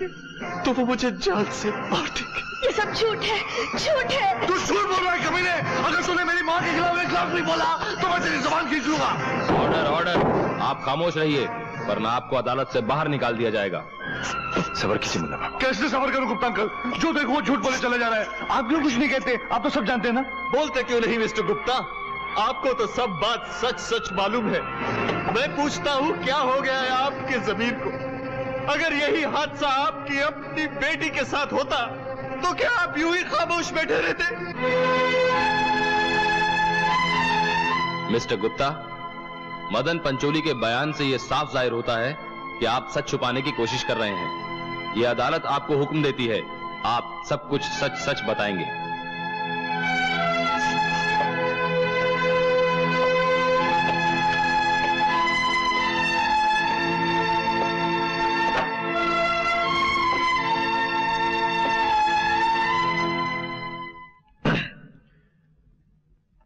तो वो मुझे जान से मार देंगे। ये सब झूठ है झूठ है। तू झूठ बोल रहा है कमीने अगर तूने मेरी माँ के खिलाफ एक लाख भी बोला तो मैं तेरी जबान खींच लूँगा। ऑर्डर ऑर्डर आप खामोश रहिए। वरना आपको अदालत से बाहर निकाल दिया जाएगा। सबर कीजिए मुन्ना बाबू। कैसे सबर करूँ गुप्ता अंकल? जो देखो वो झूठ बोले चले जा रहा है। आप क्यों कुछ नहीं कहते? आप तो सब जानते हैं ना? बोलते क्यों नहीं मिस्टर गुप्ता? आपको तो सब बात सच सच मालूम है। मैं पूछता हूँ क्या हो गया है आपके ज़मीन को? अगर यही हादसा आपकी अपनी बेटी के साथ होता तो क्या आप यूँ ही खामोश बैठे रहते? मिस्टर गुप्ता मदन पंचोली के बयान से यह साफ़ ज़ाहिर होता है कि आप सच छुपाने की कोशिश कर रहे हैं। यह अदालत आपको हुक्म देती है। आप सब कुछ सच सच बताएँगे।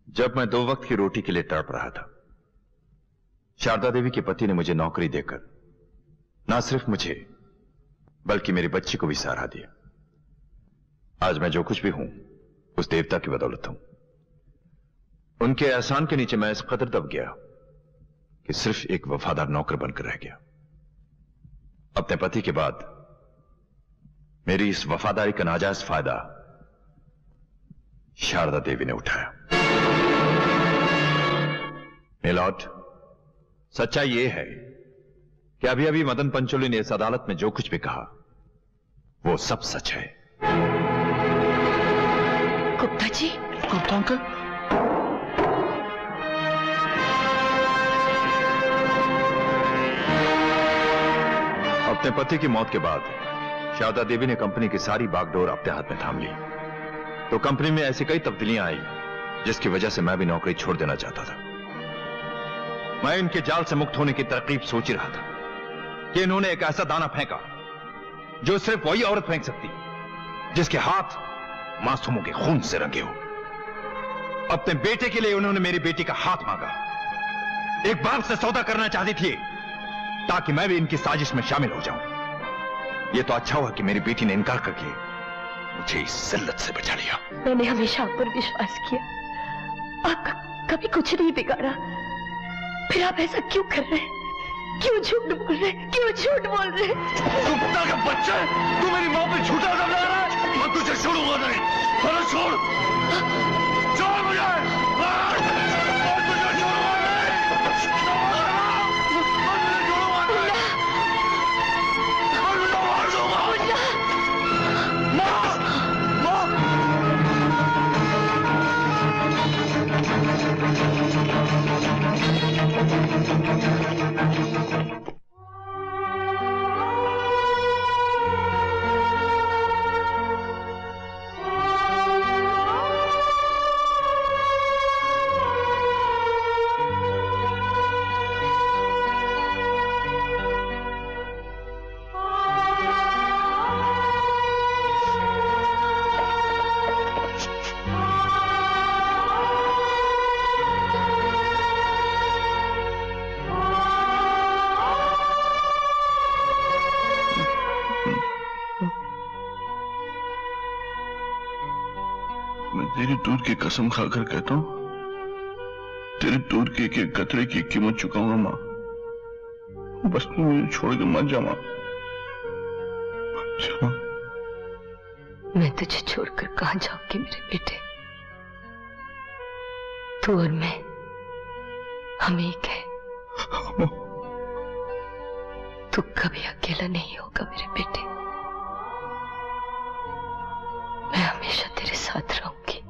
जब मैं दो वक्त की रोटी के लिए तड़प रहा था शारदा देवी के पति ने मुझे नौकरी देकर, ना सिर्फ़ मुझे, बल्कि मेरी बच्ची को भी सहारा दिया। आज मैं जो कुछ भी हूँ, उस देवता की बदौलत हूँ। उनके एहसान के नीचे मैं इस कदर दब गया कि सिर्फ़ एक वफादार नौकर बनकर रह गया। अपने पति के बाद, मेरी इस वफादारी का नाजायज फ़ायदा शारदा देवी ने उठाया। मिलॉट सच्चाई यह है कि अभी अभी मदन पंचोली ने इस अदालत में जो कुछ भी कहा वो सब सच है। गुप्ता जी। गुप्ता अंकल? अपने पति की मौत के बाद शारदा देवी ने कंपनी की सारी बागडोर अपने हाथ में थाम ली। तो कंपनी में ऐसी कई तब्दीलियाँ आई जिसकी वजह से मैं भी नौकरी छोड़ देना चाहता था। मैं इनके जाल से मुक्त होने की तरकीब सोच रहा था कि इन्होंने एक ऐसा दाना फेंका जो सिर्फ़ वही औरत फेंक सकती, जिसके हाथ मासूमों के खून से रंगे हो। अपने बेटे के लिए उन्होंने मेरी बेटी का हाथ मांगा। एक बाप से सौदा करना चाहती थी, ताकि मैं भी इनकी साजिश में शामिल हो जाऊँ। यह तो अच्छा हुआ कि मेरी बेटी ने इनकार करके मुझे इस जिल्लत से बचा लिया। मैंने हमेशा आप पर विश्वास किया, आपका कभी कुछ नहीं बिगाड़ा। फिर आप ऐसा क्यों कर रहे हैं? क्यों झूठ बोल रहे क्यों झूठ बोल रहे तू कुत्ता का बच्चा है। तू मेरी माँ पे झूठा कर लगा रहा है। मैं तुझे छोड़ूँगा नहीं। छोड़। की कसम खाकर कहता हूँ तेरे दूध के एक कतरे की कीमत चुकाऊँगा माँ। बस तू मुझे छोड़ के मत जा माँ। मत जा। मैं तुझे छोड़कर कहाँ जाऊँगी मेरे बेटे? तू और मैं हम एक है। तू कभी अकेला नहीं होगा मेरे बेटे। मैं हमेशा तेरे साथ रहूँगी।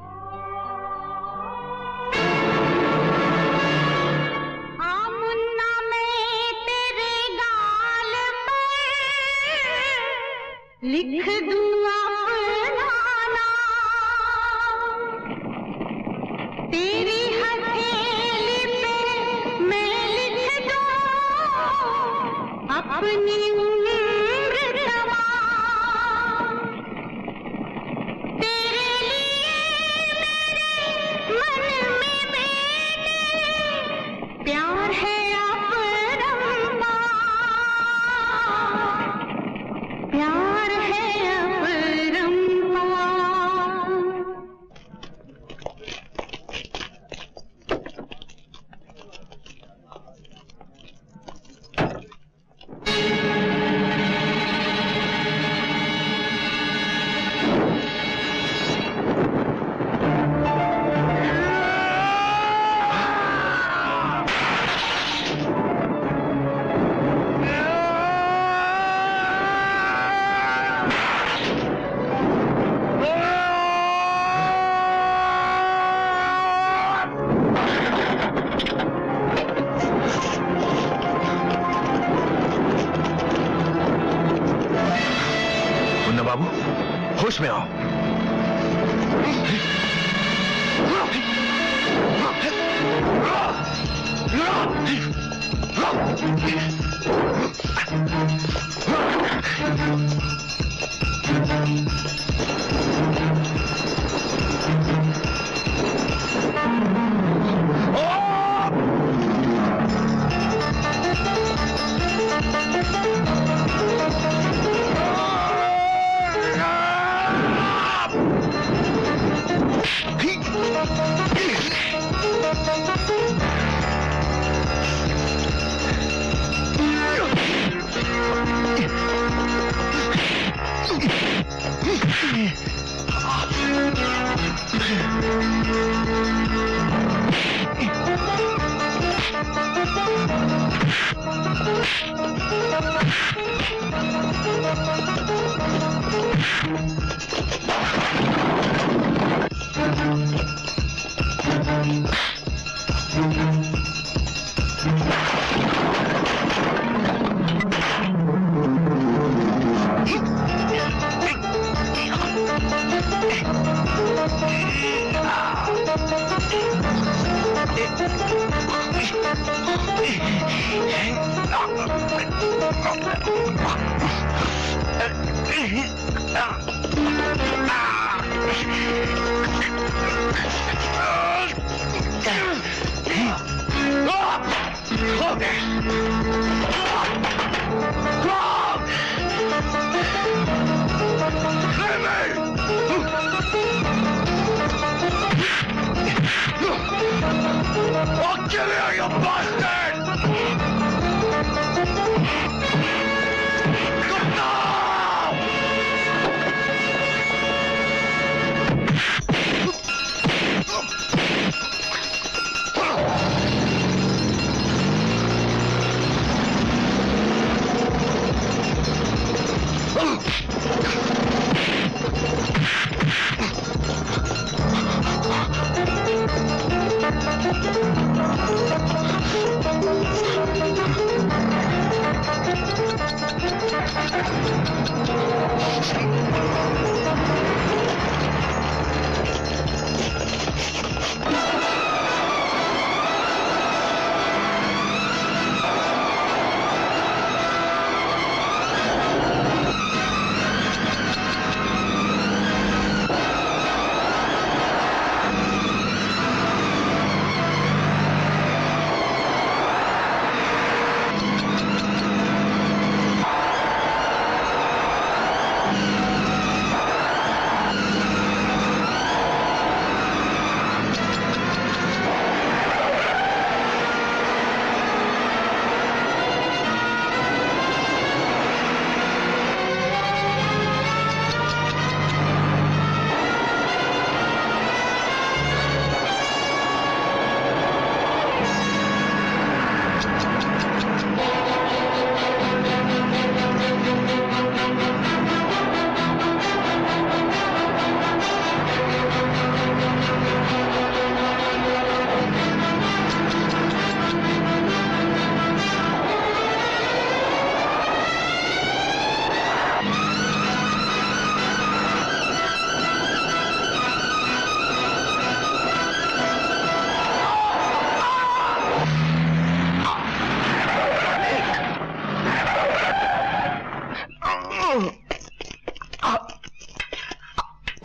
लिख दूँगा तेरी हथेली पे मैं लिख दूँ अपनी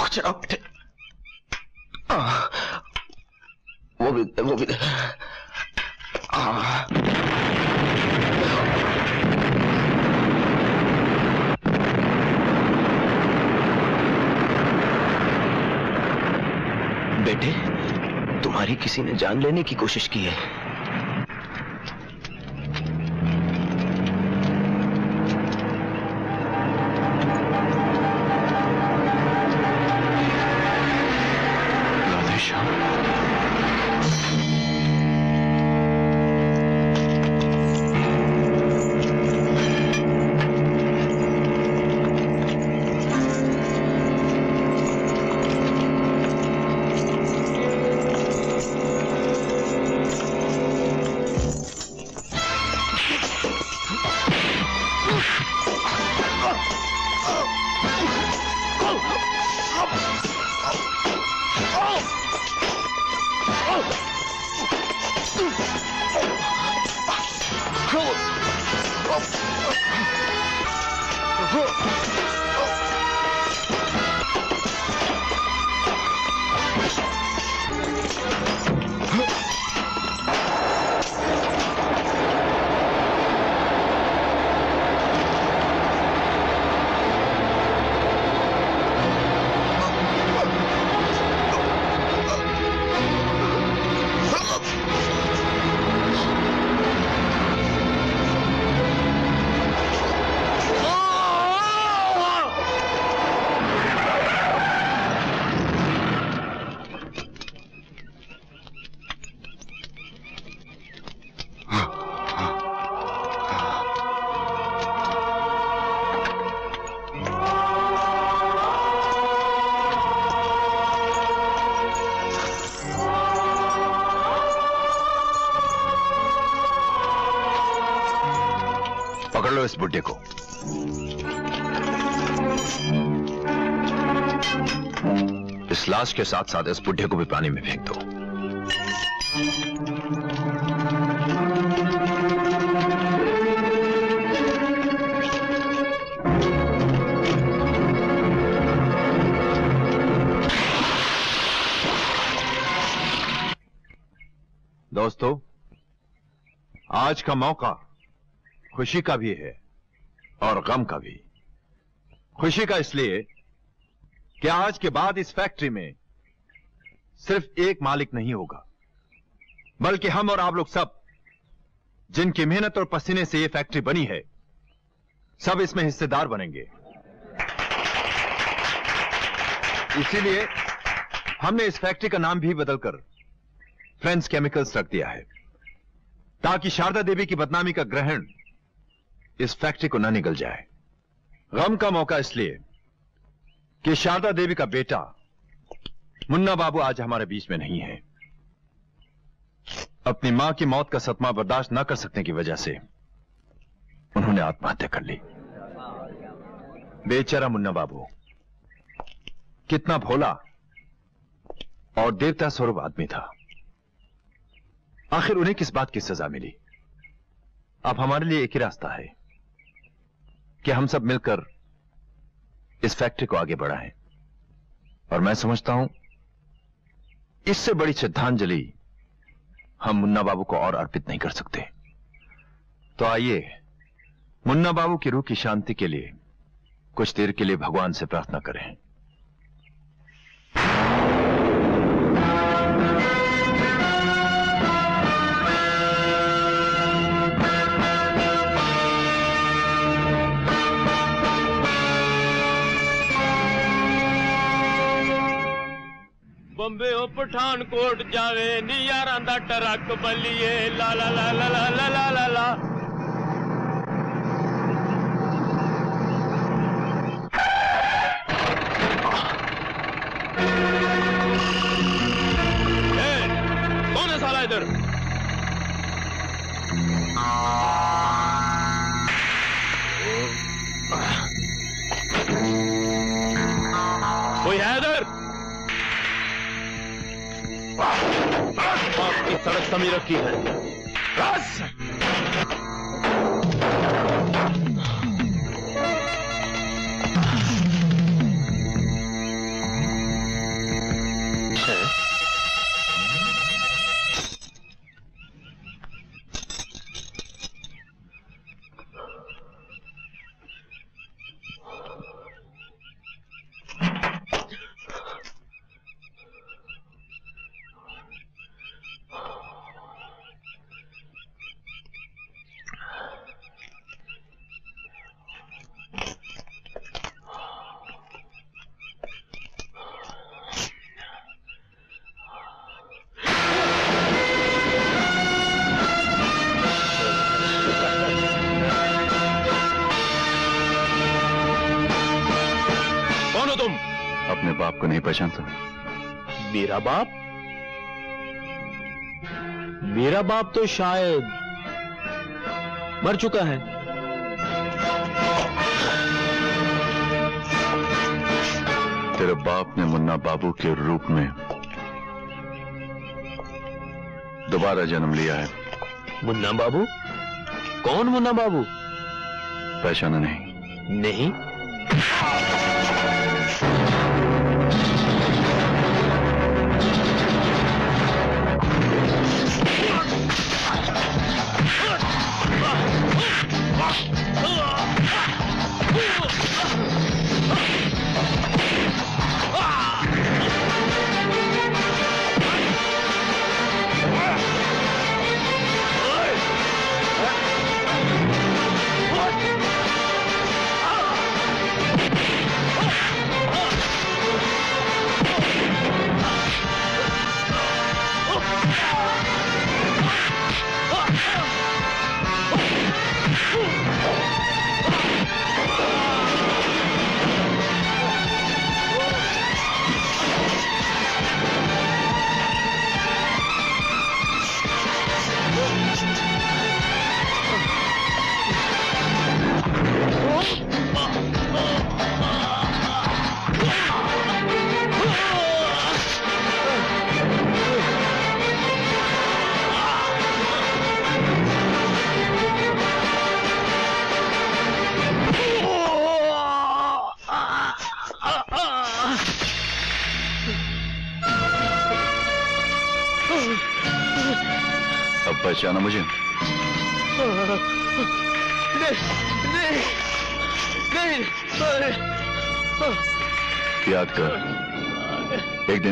कुछ रहो बेटे आह, वो भी वो भी आह, बेटे तुम्हारी किसी ने जान लेने की कोशिश की है। बुड्ढे को। इस लाश के साथ साथ इस बुड्ढे को भी पानी में फेंक दो। दोस्तों, आज का मौका खुशी का भी है। और गम का भी। खुशी का इसलिए कि आज के बाद इस फैक्ट्री में सिर्फ़ एक मालिक नहीं होगा, बल्कि हम और आप लोग सब, जिनकी मेहनत और पसीने से यह फैक्ट्री बनी है, सब इसमें हिस्सेदार बनेंगे। इसीलिए हमने इस फैक्ट्री का नाम भी बदलकर फ्रेंड्स केमिकल्स रख दिया है, ताकि शारदा देवी की बदनामी का ग्रहण इस फैक्ट्री को न निकल जाए। गम का मौका इसलिए कि शारदा देवी का बेटा मुन्ना बाबू आज हमारे बीच में नहीं है। अपनी माँ की मौत का सतमा बर्दाश्त न कर सकने की वजह से उन्होंने आत्महत्या कर ली। बेचारा मुन्ना बाबू, कितना भोला और देवता स्वरूप आदमी था। आखिर उन्हें किस बात की सजा मिली? अब हमारे लिए एक ही रास्ता है। कि हम सब मिलकर इस फैक्ट्री को आगे बढ़ाएँ। और मैं समझता हूँ, इससे बड़ी श्रद्धांजलि हम मुन्ना बाबू को और अर्पित नहीं कर सकते। तो आइए, मुन्ना बाबू की रूह की शांति के लिए, कुछ देर के लिए भगवान से प्रार्थना करें। ਬੰਬੇ ਉਹ ਪਠਾਨਕੋਟ ਜਾਵੇ ਨੀ ਯਾਰਾਂ ਦਾ ਟਰੱਕ ਬੱਲੀਏ ਲਾ ਲਾ ਲਾ ਲਾ ਲਾ ਲਾ ਲਾ ਲਾ ਲਾ ए, कौन है साला इधर कोई आपकी सड़क समी रखी है। बस! मेरा बाप? मेरा बाप तो शायद मर चुका है। तेरे बाप ने मुन्ना बाबू के रूप में दोबारा जन्म लिया है। मुन्ना बाबू? कौन मुन्ना बाबू? पहचाना नहीं। नहीं?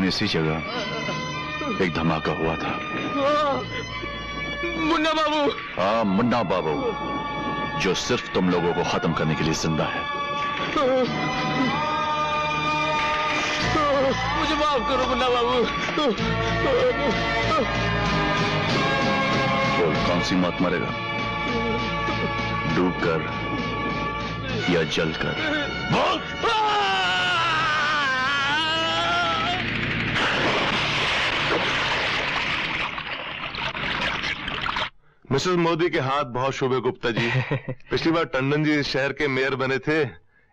इसी जगह एक धमाका हुआ था। मुन्ना बाबू। हाँ मुन्ना बाबू जो सिर्फ़ तुम लोगों को खत्म करने के लिए ज़िंदा है। मुझे माफ़ करो मुन्ना बाबू। बोल कौन सी मौत मरेगा? डूब कर या जल कर? मिसेस मोदी के हाथ बहुत शुभ है गुप्ता जी। पिछली बार टंडन जी इस शहर के मेयर बने थे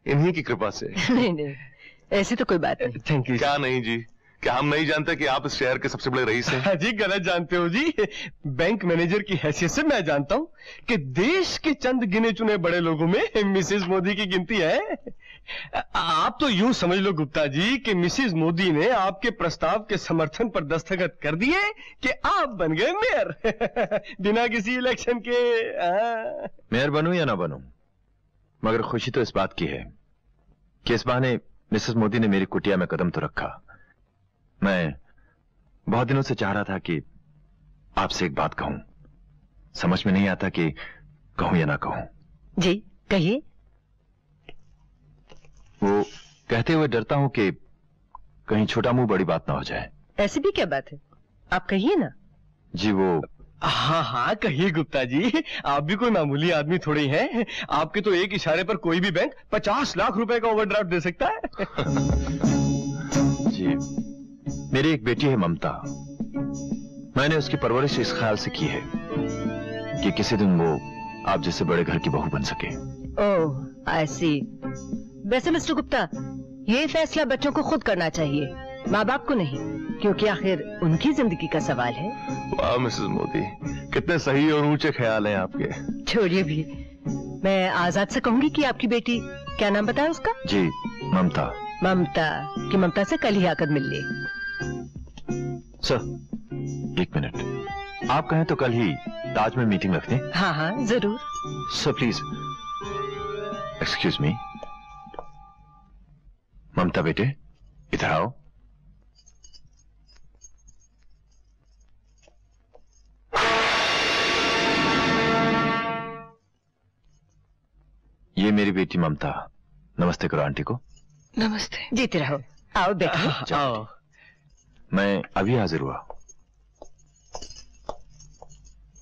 इन्हीं की कृपा से। नहीं नहीं ऐसी तो कोई बात नहीं। थैंक यू क्या नहीं जी? क्या हम नहीं जानते कि आप इस शहर के सबसे बड़े रईस हैं? हाँ जी गलत जानते हो जी। बैंक मैनेजर की हैसियत से मैं जानता हूँ कि देश के चंद गिने चुने बड़े लोगों में मिसेस मोदी की गिनती है। आप तो यूँ समझ लो गुप्ता जी कि मिसेस मोदी ने आपके प्रस्ताव के समर्थन पर दस्तखत कर दिए कि आप बन गए मेयर। बिना किसी इलेक्शन के हाँ। मेयर बनूं या ना बनूं मगर खुशी तो इस बात की है कि इस बहाने मिसेस मोदी ने मेरी कुटिया में कदम तो रखा। मैं बहुत दिनों से चाह रहा था कि आपसे एक बात कहूँ। समझ में नहीं आता कि कहूँ या ना कहूँ। जी कहिए। वो कहते हुए डरता हूँ कि कहीं छोटा मुँह बड़ी बात ना हो जाए। ऐसी भी क्या बात है? आप कहिए ना। जी वो हाँ हाँ कहिए गुप्ता जी। आप भी कोई मामूली आदमी थोड़े ही। आपके तो एक इशारे पर कोई भी बैंक पचास लाख रुपए का ओवरड्राफ्ट दे सकता है। जी मेरी एक बेटी है ममता। मैंने उसकी परवरिश इस ख्याल से की है कि किसी दिन वो आप जैसे बड़े घर की बहू बन सके। ओह आई सी वैसे मिस्टर गुप्ता ये फैसला बच्चों को खुद करना चाहिए माँ बाप को नहीं क्योंकि आखिर उनकी ज़िंदगी का सवाल है। वाह मिसेस मोदी कितने सही और ऊँचे ख्याल हैं आपके। छोड़िए भी मैं आज़ाद से कहूँगी कि आपकी बेटी क्या नाम बताया उसका? जी ममता। ममता कि ममता से कल ही आकर मिल ले। सर एक मिनट आप कहें तो कल ही ताज में मीटिंग रख दें हाँ हाँ ज़रूर। Sir please excuse me Mamta बेटे इधर आओ ये मेरी बेटी ममता नमस्ते करो आंटी को नमस्ते जीते रहो आओ बैठो आओ मैं अभी हाजिर हुआ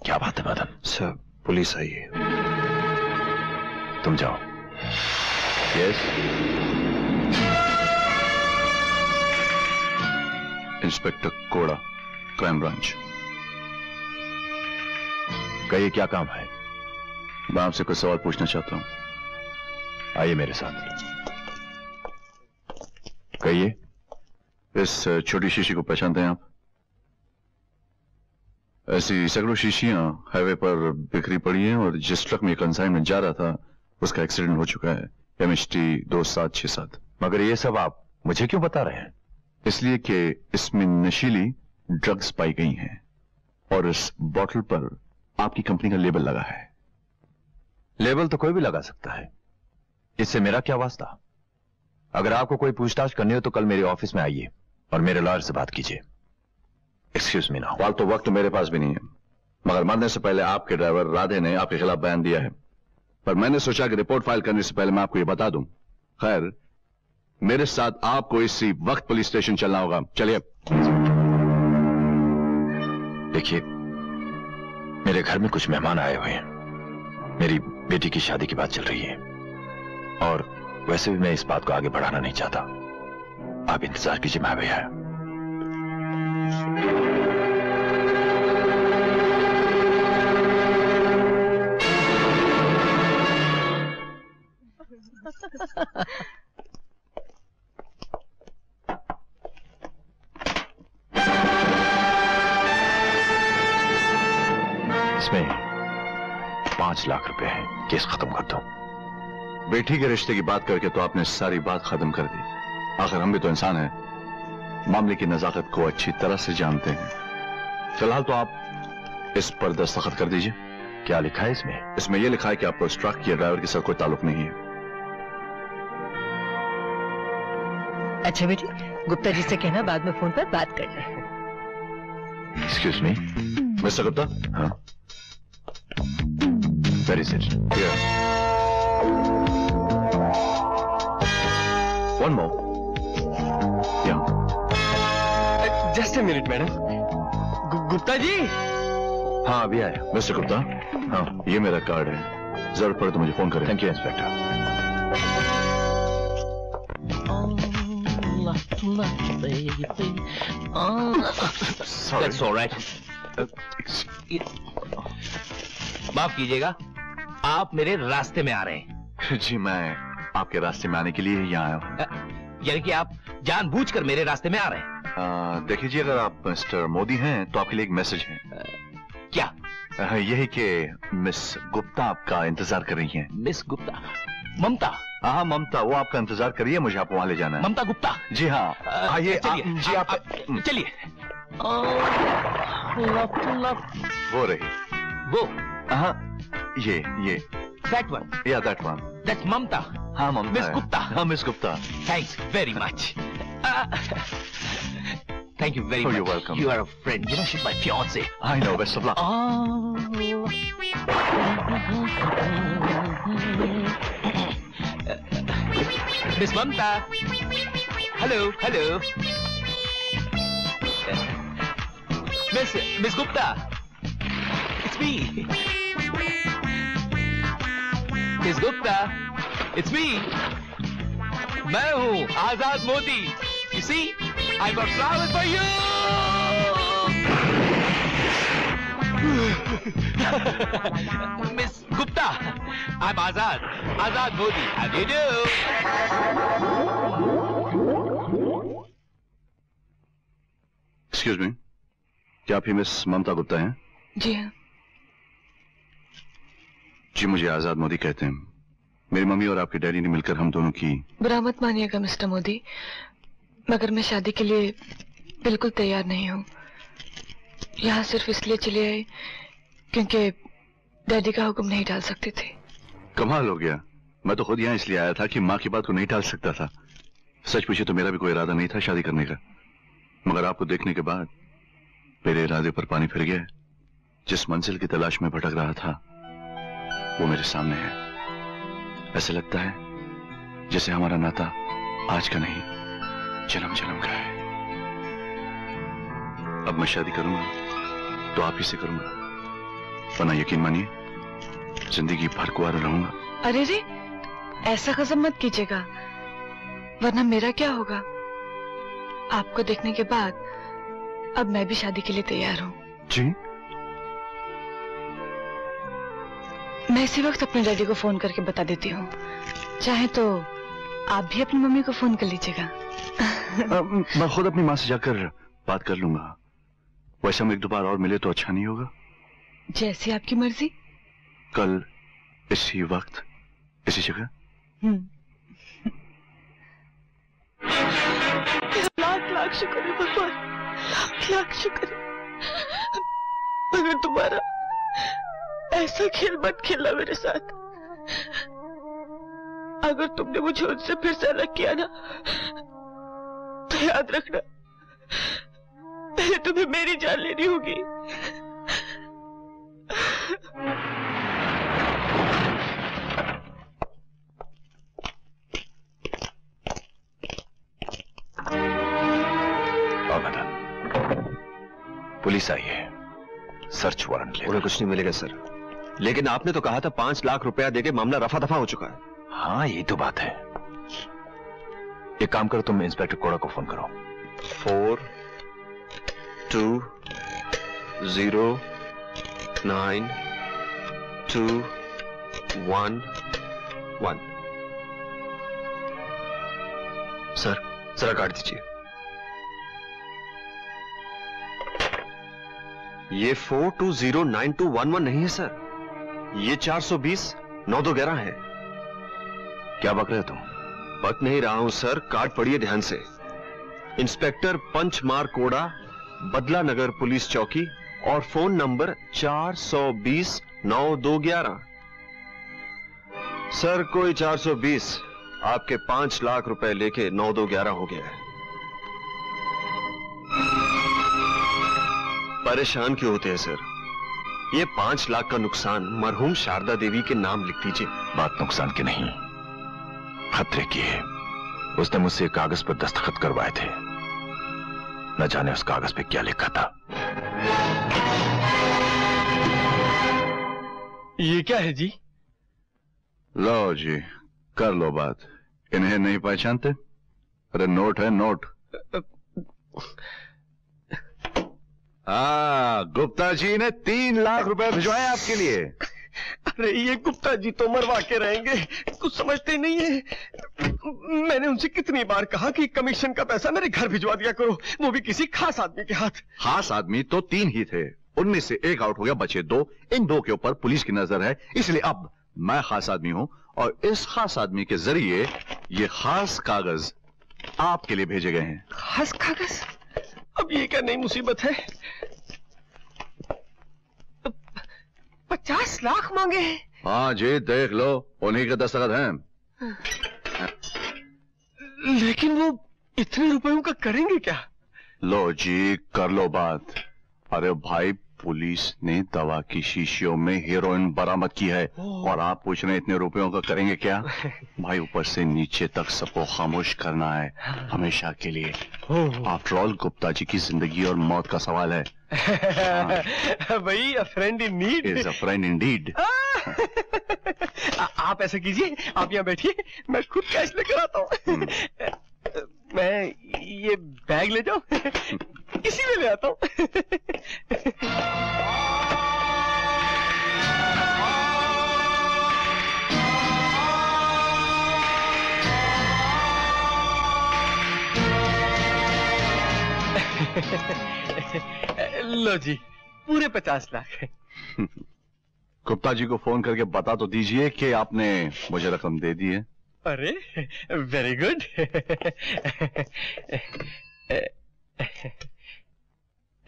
क्या बात है मदन सर पुलिस आई है तुम जाओ yes inspector Koda, crime branch. कहिए, क्या काम है? मैं आपसे कुछ सवाल पूछना चाहता हूँ। आइए मेरे साथ। कहिए, इस छोटी शीशी को पहचानते हैं आप? ऐसी सैकड़ों शीशियाँ हाईवे पर बिखरी पड़ी हैं और जिस ट्रक में कंसाइनमेंट जा रहा था, उसका एक्सीडेंट हो चुका है। एम एच टी दो सात छह सात। मगर ये सब आप मुझे क्यों बता रहे हैं? इसलिए कि इसमें नशीली ड्रग्स पाई गई हैं और इस बॉटल पर आपकी कंपनी का लेबल लगा है। लेबल तो कोई भी लगा सकता है। इससे मेरा क्या वास्ता? अगर आपको कोई पूछताछ करनी हो तो कल मेरे ऑफ़िस में आइए और मेरे लॉयर से बात कीजिए। एक्सक्यूज मी नाउ फालतू वक्त मेरे पास भी नहीं है। मगर मरने से पहले आपके ड्राइवर राधे ने आपके खिलाफ बयान दिया है। पर मैंने सोचा कि रिपोर्ट फ़ाइल करने से पहले मैं आपको यह बता दूँ। खैर मेरे साथ आपको इसी वक्त पुलिस स्टेशन चलना होगा। चलिए देखिए, मेरे घर में कुछ मेहमान आए हुए हैं। मेरी बेटी की शादी की बात चल रही है। और वैसे भी मैं इस बात को आगे बढ़ाना नहीं चाहता। आप इंतज़ार कीजिए, मैं भैया इसमें पाँच लाख रुपए हैं। केस खत्म कर दो। बेटी के रिश्ते की बात करके तो आपने सारी बात खत्म कर दी। आखिर हम भी तो इंसान हैं। मामले की नजाकत को अच्छी तरह से जानते हैं। फ़िलहाल तो आप इस पर दस्तखत कर दीजिए। क्या लिखा है इसमें? इसमें यह लिखा है कि आपको इस ट्रक या ड्राइवर के साथ कोई ताल्लुक नहीं है। अच्छा बेटी गुप्ता जी से कहना बाद में फ़ोन पर बात कर ले एक्सक्यूज मी मिस्टर गुप्ता? हाँ। Where is it one more या just a minute madam Gupta ji हाँ अभी आया। मिस्टर गुप्ता हाँ ये मेरा कार्ड है। ज़रूरत पड़े तो मुझे फ़ोन करें। थैंक यू इंस्पेक्टर माफ़ कीजिएगा। आप मेरे रास्ते में आ रहे हैं। जी मैं आपके रास्ते में आने के लिए यहाँ आया हूँ। यानी कि आप जानबूझकर मेरे रास्ते में आ रहे हैं। देखिए जी अगर आप मिस्टर मोदी हैं तो आपके लिए एक मैसेज है। आ, क्या? आ, यही कि मिस गुप्ता आपका इंतज़ार कर रही हैं। मिस गुप्ता? ममता? हाँ हाँ ममता वो आपका इंतज़ार करिए मुझे आपको वहाँ ले जाना है। ममता गुप्ता? जी हाँ। आइए जी आप चलिए। वो रही। वो? हाँ। ये ये दैट वन या दैट वन दैट्स ममता हाँ ममता मिस है। गुप्ता हाँ miss Gupta thanks very much Thank you very Oh, much. you're welcome. You are a friend. You know, she's my fiance. I know, best of luck. Miss Mamta. Hello, hello. Miss, Miss Gupta. It's me. Miss Gupta it's me मैं हूँ Azad Modi. You see I got flower for you miss Gupta I am Azad Azad Modi I you excuse me क्या आप ही miss ममता गुप्ता हैं? जी हाँ। जी मुझे आज़ाद मोदी कहते हैं। मेरी मम्मी और आपके डैडी ने मिलकर हम दोनों की बुरा मत मानिएगा मिस्टर मोदी। मगर मैं शादी के लिए बिल्कुल तैयार नहीं हूँ। यहाँ सिर्फ़ इसलिए चले आए क्योंकि डैडी का हुक्म नहीं डाल सकते थे। कमाल हो गया। मैं तो खुद यहाँ इसलिए आया था कि माँ की बात को नहीं टाल सकता था। सच पूछे तो मेरा भी कोई इरादा नहीं था शादी करने का। मगर आपको देखने के बाद मेरे इरादे पर पानी फिर गया जिस मंजिल की तलाश में भटक रहा था वो मेरे सामने है। ऐसे लगता है जैसे हमारा नाता आज का नहीं जन्म जन्म का है। अब मैं शादी करूँगा तो आप ही से करूँगा। वरना यकीन मानिए ज़िंदगी भर कुआरा रहूँगा। अरे रे ऐसा कसम मत कीजिएगा वरना मेरा क्या होगा? आपको देखने के बाद अब मैं भी शादी के लिए तैयार हूँ। जी? मैं इसी वक्त अपने डैडी को फ़ोन करके बता देती हूँ। चाहे तो आप भी अपनी मम्मी को फ़ोन कर लीजिएगा। मैं खुद अपनी माँ से जाकर बात कर लूँगा। वैसे हम एक दो बार और मिले तो अच्छा नहीं होगा। जैसी आपकी मर्ज़ी। कल इसी वक्त इसी जगह? हम्म। लाख लाख शुक्र है भगवान। लाख लाख शुक्र है अगर तुम्हारा ऐसा खेल मत खेलना मेरे साथ। अगर तुमने मुझे उनसे फिर से अलग किया ना तो याद रखना पहले तुम्हें मेरी जान लेनी होगी। पुलिस आई है। सर्च वारंट ले। उन्हें कुछ नहीं मिलेगा सर। लेकिन आपने तो कहा था पाँच लाख रुपया देके मामला रफा दफ़ा हो चुका है। हाँ यही तो बात है। एक काम करो तुम इंस्पेक्टर कोड़ा को फ़ोन करो। Four two zero nine two one one. Sir जरा काट दीजिए। ये four two zero nine two one one नहीं है सर। ये चार सौ बीस, नौ दो ग्यारह है। क्या बक रहे हो तुम? बक नहीं रहा हूँ, सर कार्ड पढ़िए ध्यान से। इंस्पेक्टर पंचमार कोड़ा, बदला नगर पुलिस चौकी और फ़ोन नंबर चार सौ बीस, नौ दो ग्यारह। सर, कोई चार सौ बीस, आपके पाँच लाख रुपए लेके नौ दो ग्यारह हो गया है। परेशान क्यों होते हैं, सर? ये पाँच लाख का नुकसान मरहूम शारदा देवी के नाम लिख दीजिए। बात नुकसान की नहीं। खतरे की है। उसने मुझसे कागज़ पर दस्तखत करवाए थे। न जाने उस कागज़ पे क्या लिखा था। ये क्या है जी? लो जी कर लो बात। इन्हें नहीं पहचानते? अरे नोट है नोट। हाँ गुप्ता जी ने तीन लाख रुपए भिजवाए आपके लिए। अरे ये गुप्ता जी तो मरवा के रहेंगे। कुछ समझते नहीं है। मैंने उनसे कितनी बार कहा कि कमीशन का पैसा मेरे घर भिजवा दिया करो। वो भी किसी खास आदमी के हाथ। खास आदमी तो तीन ही थे। उनमें से एक आउट हो गया बचे दो। इन दो के ऊपर पुलिस की नज़र है। इसलिए अब मैं खास आदमी हूँ और इस खास आदमी के ज़रिए ये खास कागज़ आपके लिए भेजे गए हैं। खास कागज़? अब ये क्या नई मुसीबत है? पचास लाख मांगे हैं। हाँ जी देख लो उन्हीं के दस्तखत हैं। लेकिन वो इतने रुपयों का करेंगे क्या? लो जी कर लो बात। अरे भाई पुलिस ने दवा की शीशियों में हीरोइन बरामद की है। और आप पूछ रहे इतने रुपयों का करेंगे क्या? भाई ऊपर से नीचे तक सबको खामोश करना है हमेशा के लिए। आफ्टर ऑल गुप्ता जी की ज़िंदगी और मौत का सवाल है। भाई a friend in need is a friend in deed आप ऐसा कीजिए आप यहाँ बैठिए मैं खुद कैश लेकर आता हूँ। मैं ये बैग ले जाऊँ? इसी में ले आता हूँ। लो जी पूरे पचास लाख गुप्ता जी को फ़ोन करके बता तो दीजिए कि आपने मुझे रकम दे दी है। अरे very good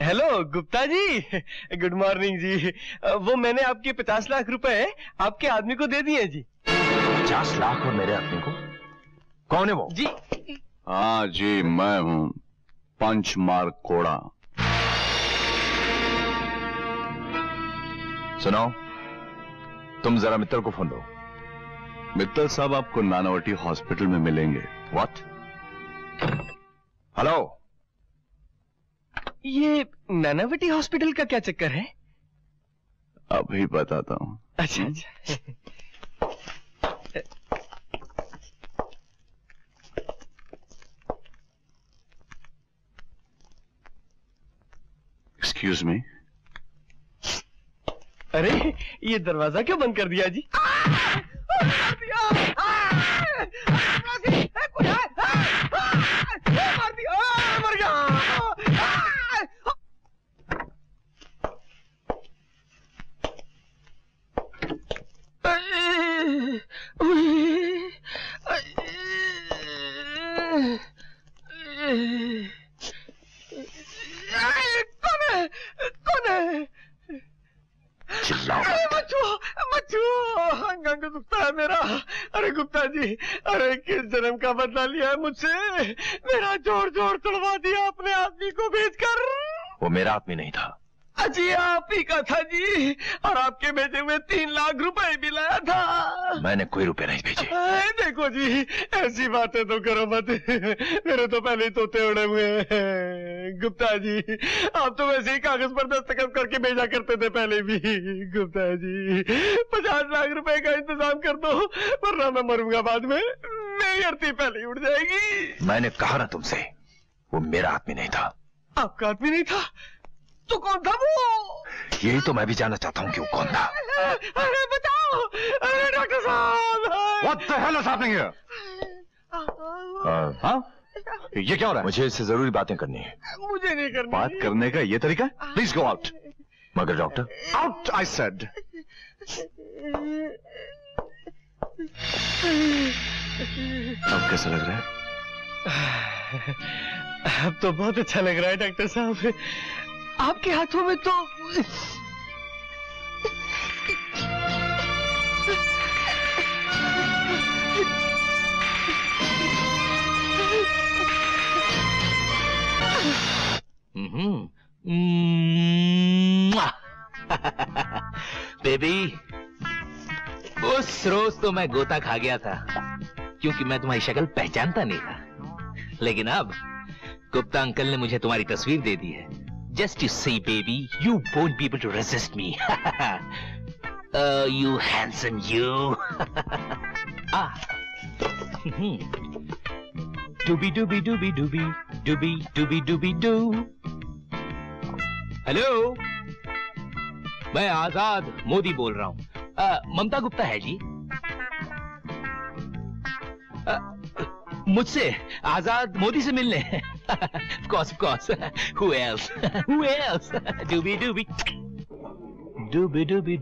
hello Gupta ji good morning जी वो मैंने आपके पचास लाख रुपए आपके आदमी को दे दिए जी। पचास लाख और मेरे आदमी को? कौन है वो? जी। हाँ जी मैं हूँ पंच मार्क कोड़ा। सुनो तुम जरा मित्तल को फ़ोन दो। मित्तल साहब आपको नानावटी हॉस्पिटल में मिलेंगे। व्हाट हेलो ये नानावटी हॉस्पिटल का क्या चक्कर है? अभी बताता हूँ। अच्छा अच्छा। एक्सक्यूज मी अरे ये दरवाज़ा क्यों बंद कर दिया जी? कौन है कौन है चिल्लाओ अरे मच्छू मच्छू अंग अंग दुखता है मेरा अरे गुप्ता जी अरे किस जन्म का बदला लिया है मुझसे। मेरा ज़ोर ज़ोर तोड़वा दिया अपने आदमी को भेजकर वो मेरा आदमी नहीं था। अजी आप ही का था जी। और आपके भेजे हुए तीन लाख रुपए भी लाया था। मैंने कोई रुपए नहीं भेजे। देखो जी ऐसी बातें तो करो मत। मेरे तो पहले ही तोते उड़े हुए हैं। गुप्ता जी आप तो वैसे ही कागज़ पर दस्तखत करके भेजा करते थे पहले भी। गुप्ता जी पचास लाख रुपए का इंतज़ाम कर दो वरना मैं मरूँगा बाद में। मेरी अर्थी पहले ही उड़ जाएगी। मैंने कहा ना तुमसे वो मेरा आदमी नहीं था। आपका आदमी नहीं था? तो कौन था वो यही तो मैं भी जानना चाहता हूँ कि वो कौन था। अरे बताओ अरे डॉक्टर साहब What the hell is happening here? हाँ? ये क्या हो रहा है? मुझे इससे ज़रूरी बातें करनी है। मुझे नहीं करनी। बात करने का ये तरीका? प्लीज़ गो आउट मगर डॉक्टर? आउट आई सेड अब कैसा लग रहा है? अब तो बहुत अच्छा लग रहा है डॉक्टर साहब। आपके हाथों में तो बेबी, उस रोज तो मैं गोता खा गया था, क्योंकि मैं तुम्हारी शक्ल पहचानता नहीं था। लेकिन अब, गुप्ता अंकल ने मुझे तुम्हारी तस्वीर दे दी है। Just to see baby you won't be able to resist me you handsome you डूबी डूबी डूबी डूबी डूबी डूबी डूबी डू हेलो मैं आज़ाद मोदी बोल रहा हूँ। ममता गुप्ता है जी। आ, मुझसे आज़ाद मोदी से मिलने। Cause cause who else who else डूबी डूबी डूबी डूबी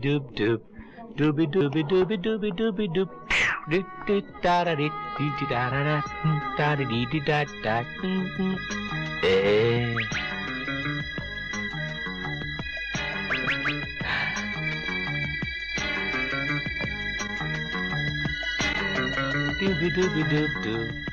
Do do do do do.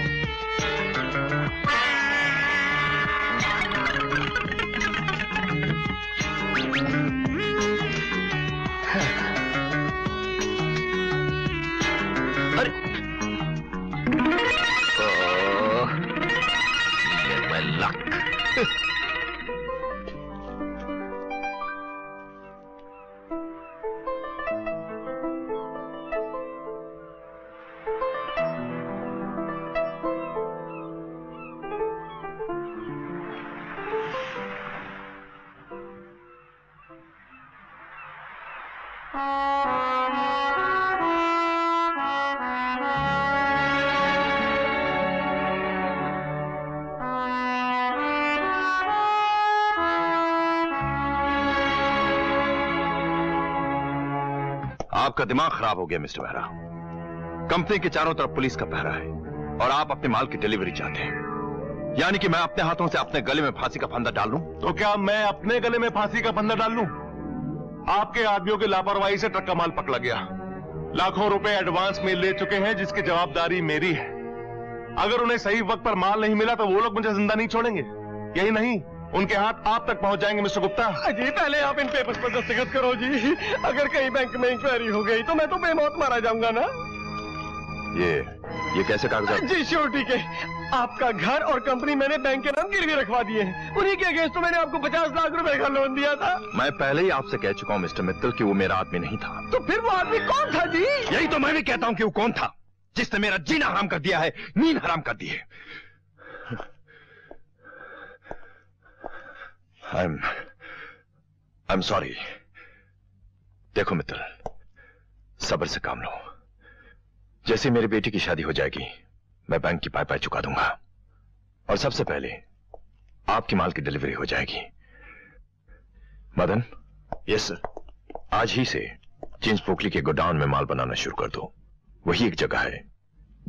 आपका दिमाग खराब हो गया, मिस्टर मेहरा कंपनी के चारों तरफ़ पुलिस का पहरा है और आप अपने माल की डिलीवरी चाहते हैं। यानी कि मैं अपने हाथों से अपने गले में फांसी का फंदा डाल लूँ? तो क्या मैं अपने गले में फांसी का फंदा डाल लूँ? आपके आदमियों की लापरवाही से ट्रक का माल पकड़ा गया। लाखों रुपए एडवांस में ले चुके हैं, जिसकी जवाबदारी मेरी है। अगर उन्हें सही वक्त पर माल नहीं मिला तो वो लोग मुझे ज़िंदा नहीं छोड़ेंगे। यही नहीं उनके हाथ आप तक पहुँच जाएँगे मिस्टर गुप्ता। जी पहले आप इन पेपर्स पर दस्तखत करो जी। अगर कहीं बैंक में इंक्वायरी हो गई तो मैं तो बेमौत मारा जाऊँगा ना। ये ये कैसे कागजात? जी श्योरिटी के आपका घर और कंपनी मैंने बैंक के नाम गिरवी रखवा दिए हैं। उन्हीं के अगेंस्ट तो मैंने आपको पचास लाख रुपए का लोन दिया था। मैं पहले ही आपसे कह चुका हूँ मिस्टर मित्तल कि वो मेरा आदमी नहीं था। तो फिर वो आदमी कौन था जी? यही तो मैं भी कहता हूँ कि वो कौन था जिसने मेरा जीना हराम कर दिया है नींद हराम कर दी है। I am I am sorry देखो मित्तल सब्र से काम लो। जैसे मेरी बेटी की शादी हो जाएगी मैं बैंक की पाई पाई चुका दूँगा। और सबसे पहले आपकी माल की डिलीवरी हो जाएगी। मदन यस सर आज ही से चिंच पोखली के गोडाउन में माल बनाना शुरू कर दो। वही एक जगह है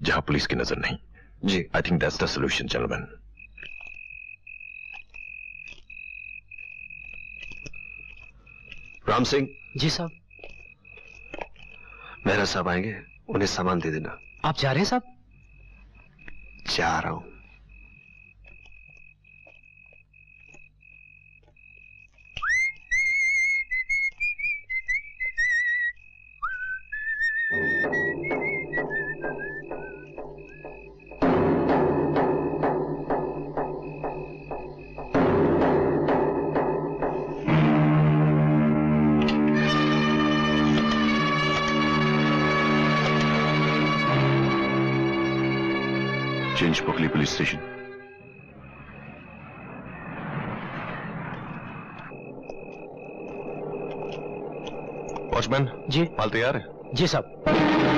जहाँ पुलिस की नज़र नहीं। जी। I think that's the solution gentleman Ram Singh. जी साहब। मेहरा साहब आएँगे उन्हें सामान दे देना। आप जा रहे हैं साहब? जा रहा हूँ। Chinchpokli police station watchman जी। माल तैयार है? जी साहब।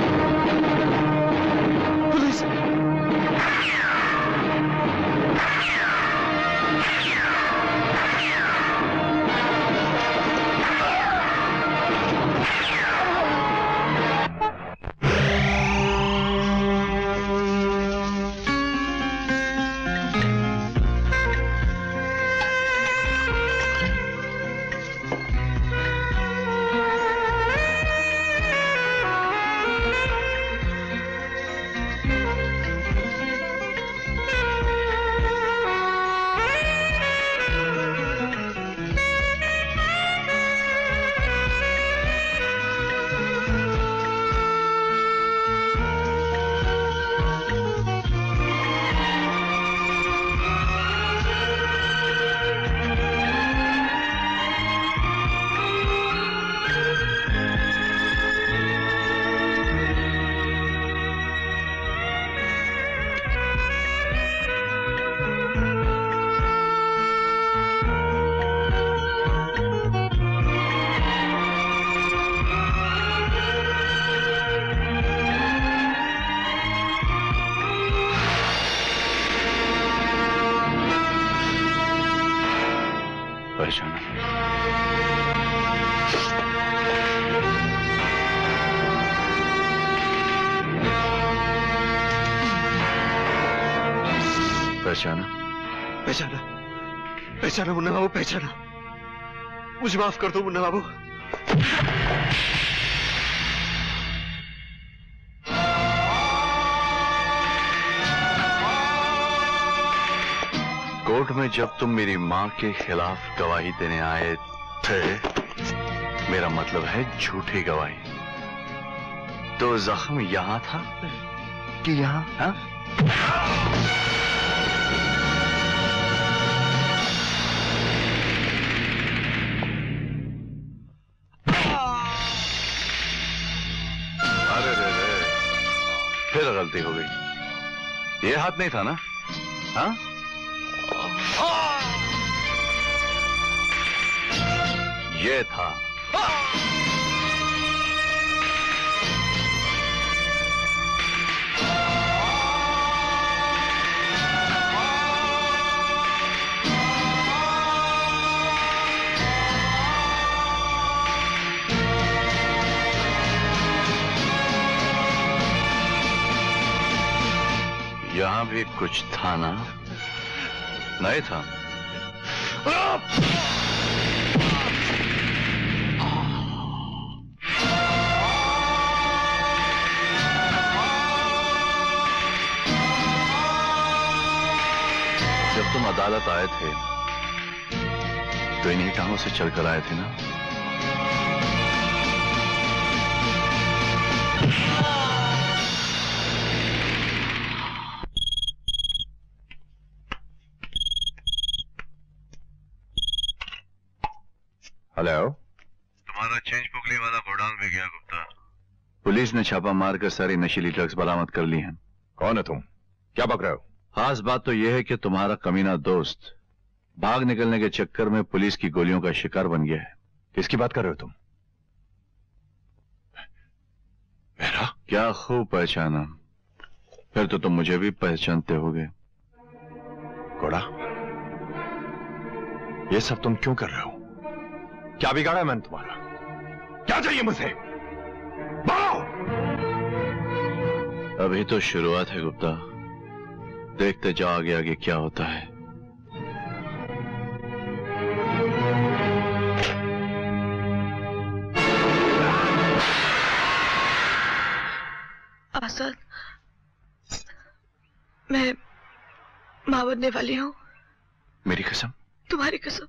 पहचाना। पहचाना। पहचाना मुन्ना बाबू पहचाना। मुझे माफ़ कर दो मुन्ना बाबू। कोर्ट में जब तुम मेरी माँ के खिलाफ गवाही देने आए थे मेरा मतलब है झूठी गवाही। तो जख्म यहाँ था कि यहाँ हाँ? गलती हो गई। ये हाथ नहीं था ना? हाँ? ये था। यहाँ भी कुछ था ना? नहीं था। जब तुम अदालत आए थे तो इन्हीं टांगों से चलकर आए थे ना? पुलिस ने छापा मारकर सारी नशीली ड्रग्स बरामद कर ली हैं। कौन है तुम? क्या बक रहे हो? खास बात तो यह है कि तुम्हारा कमीना दोस्त भाग निकलने के चक्कर में पुलिस की गोलियों का शिकार बन गया है। किसकी बात कर रहे हो तुम? मेरा? क्या खूब पहचाना। फिर तो तुम मुझे भी पहचानते होगे। घोड़ा? ये सब तुम क्यों कर रहे हो? क्या बिगाड़ा है मैंने तुम्हारा? क्या चाहिए मुझसे अभी तो शुरुआत है गुप्ता। देखते जाओ आगे आगे क्या होता है। आसाद मैं माँ बनने वाली हूँ। मेरी कसम? तुम्हारी कसम।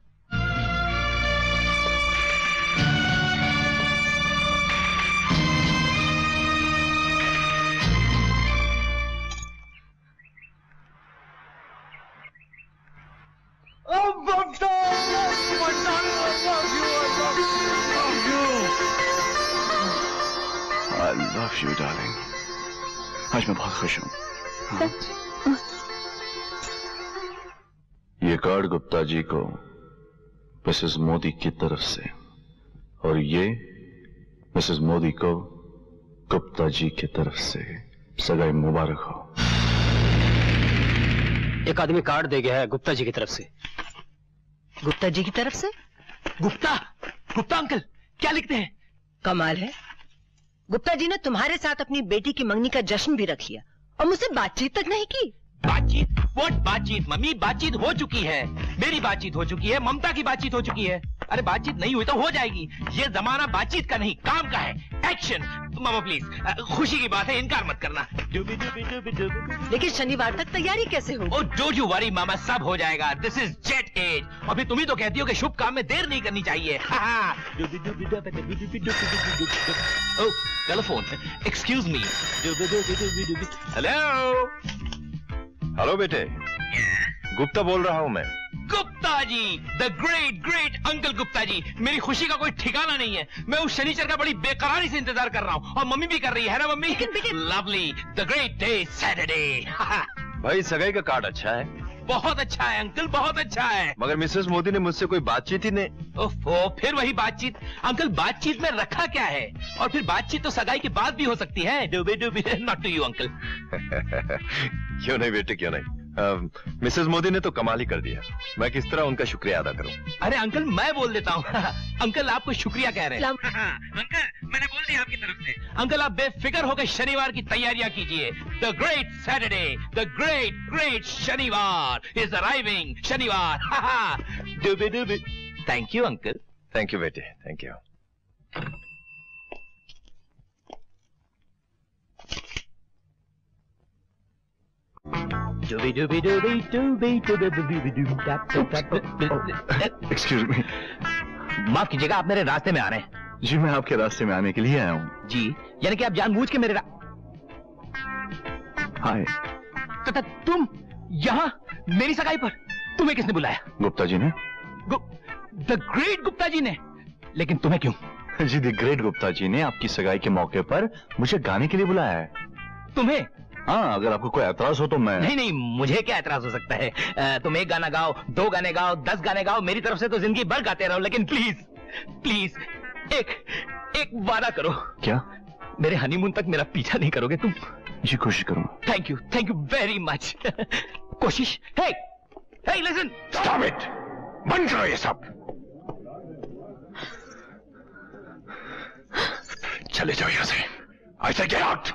आज मैं बहुत खुश हूँ। ये कार्ड गुप्ता जी को मिसेस मोदी की तरफ़ से और ये मिसेस मोदी को गुप्ता जी की तरफ़ से सगाई मुबारक हो। एक आदमी कार्ड दे गया है गुप्ता जी की तरफ़ से। गुप्ता जी की तरफ़ से? गुप्ता! गुप्ता अंकल क्या लिखते हैं? कमाल है। गुप्ता जी ने तुम्हारे साथ अपनी बेटी की मंगनी का जश्न भी रख लिया और मुझसे बातचीत तक नहीं की। बातचीत वोट बातचीत? मम्मी बातचीत हो चुकी है। मेरी बातचीत हो चुकी है ममता की बातचीत हो चुकी है। अरे बातचीत नहीं हुई तो हो जाएगी। ये जमाना बातचीत का नहीं काम का है। एक्शन मामा प्लीज़ खुशी की बात है इनकार मत करना। डूबी डूबी डूबी डूबी लेकिन शनिवार तक तैयारी कैसे हो ओ डोंट यू वरी मामा सब हो जाएगा। दिस इज़ जेट एज और फिर तुम ही तो कहती हो कि शुभ काम में देर नहीं करनी चाहिए। Telephone excuse me hello hello बेटे। गुप्ता बोल रहा हूँ मैं। Gupta ji the great great uncle Gupta ji. मेरी खुशी का कोई ठिकाना नहीं है। मैं उस शनिचर का बड़ी बेकरारी से इंतज़ार कर रहा हूँ और मम्मी भी कर रही है ना mummy? Lovely the great day Saturday भाई सगाई का कार्ड अच्छा है। बहुत अच्छा है अंकल बहुत अच्छा है। मगर मिसेस मोदी ने मुझसे कोई बातचीत ही नहीं। ओफो फिर वही बातचीत। अंकल बातचीत में रखा क्या है? और फिर बातचीत तो सगाई के बाद भी हो सकती है। डूबे डूबे नॉट टू यू अंकल क्यों नहीं बेटे क्यों नहीं? मिसेस मोदी ने तो कमाल ही कर दिया। मैं किस तरह उनका शुक्रिया अदा करूँ? अरे अंकल मैं बोल देता हूँ। अंकल आपको शुक्रिया कह रहे हैं। अंकल मैंने बोल दिया आपकी तरफ़ से। अंकल आप बेफिक्र होकर शनिवार की तैयारियाँ कीजिए। The great Saturday the great great शनिवार इज़ अराइविंग शनिवार डूबी डूबी thank you uncle thank you बेटे। थैंक यू एक्सक्यूज मी माफ़ कीजिएगा आप मेरे रास्ते में आ रहे हैं जी मैं आपके रास्ते में आने के लिए आया हूँ जी यानी कि आप जानबूझ के मेरे रा... हाय तो, तो, तुम यहाँ मेरी सगाई पर तुम्हें किसने बुलाया गुप्ता जी ने गु... द ग्रेट गुप्ता जी ने लेकिन तुम्हें क्यों जी द ग्रेट गुप्ता जी ने आपकी सगाई के मौके पर मुझे गाने के लिए बुलाया है तुम्हें हाँ अगर आपको कोई एतराज़ हो तो मैं नहीं नहीं मुझे क्या एतराज़ हो सकता है? आ, तुम एक गाना गाओ दो गाने गाओ दस गाने गाओ मेरी तरफ़ से तो ज़िंदगी भर गाते रहो लेकिन प्लीज़ प्लीज़ एक एक वादा करो। क्या? मेरे हनीमून तक मेरा पीछा नहीं करोगे तुम? जी कोशिश करूँगा। Thank you thank you very much कोशिश hey hey listen stop it बंद करो ये सब। चले जाओ यहाँ से। आई से गेट आउट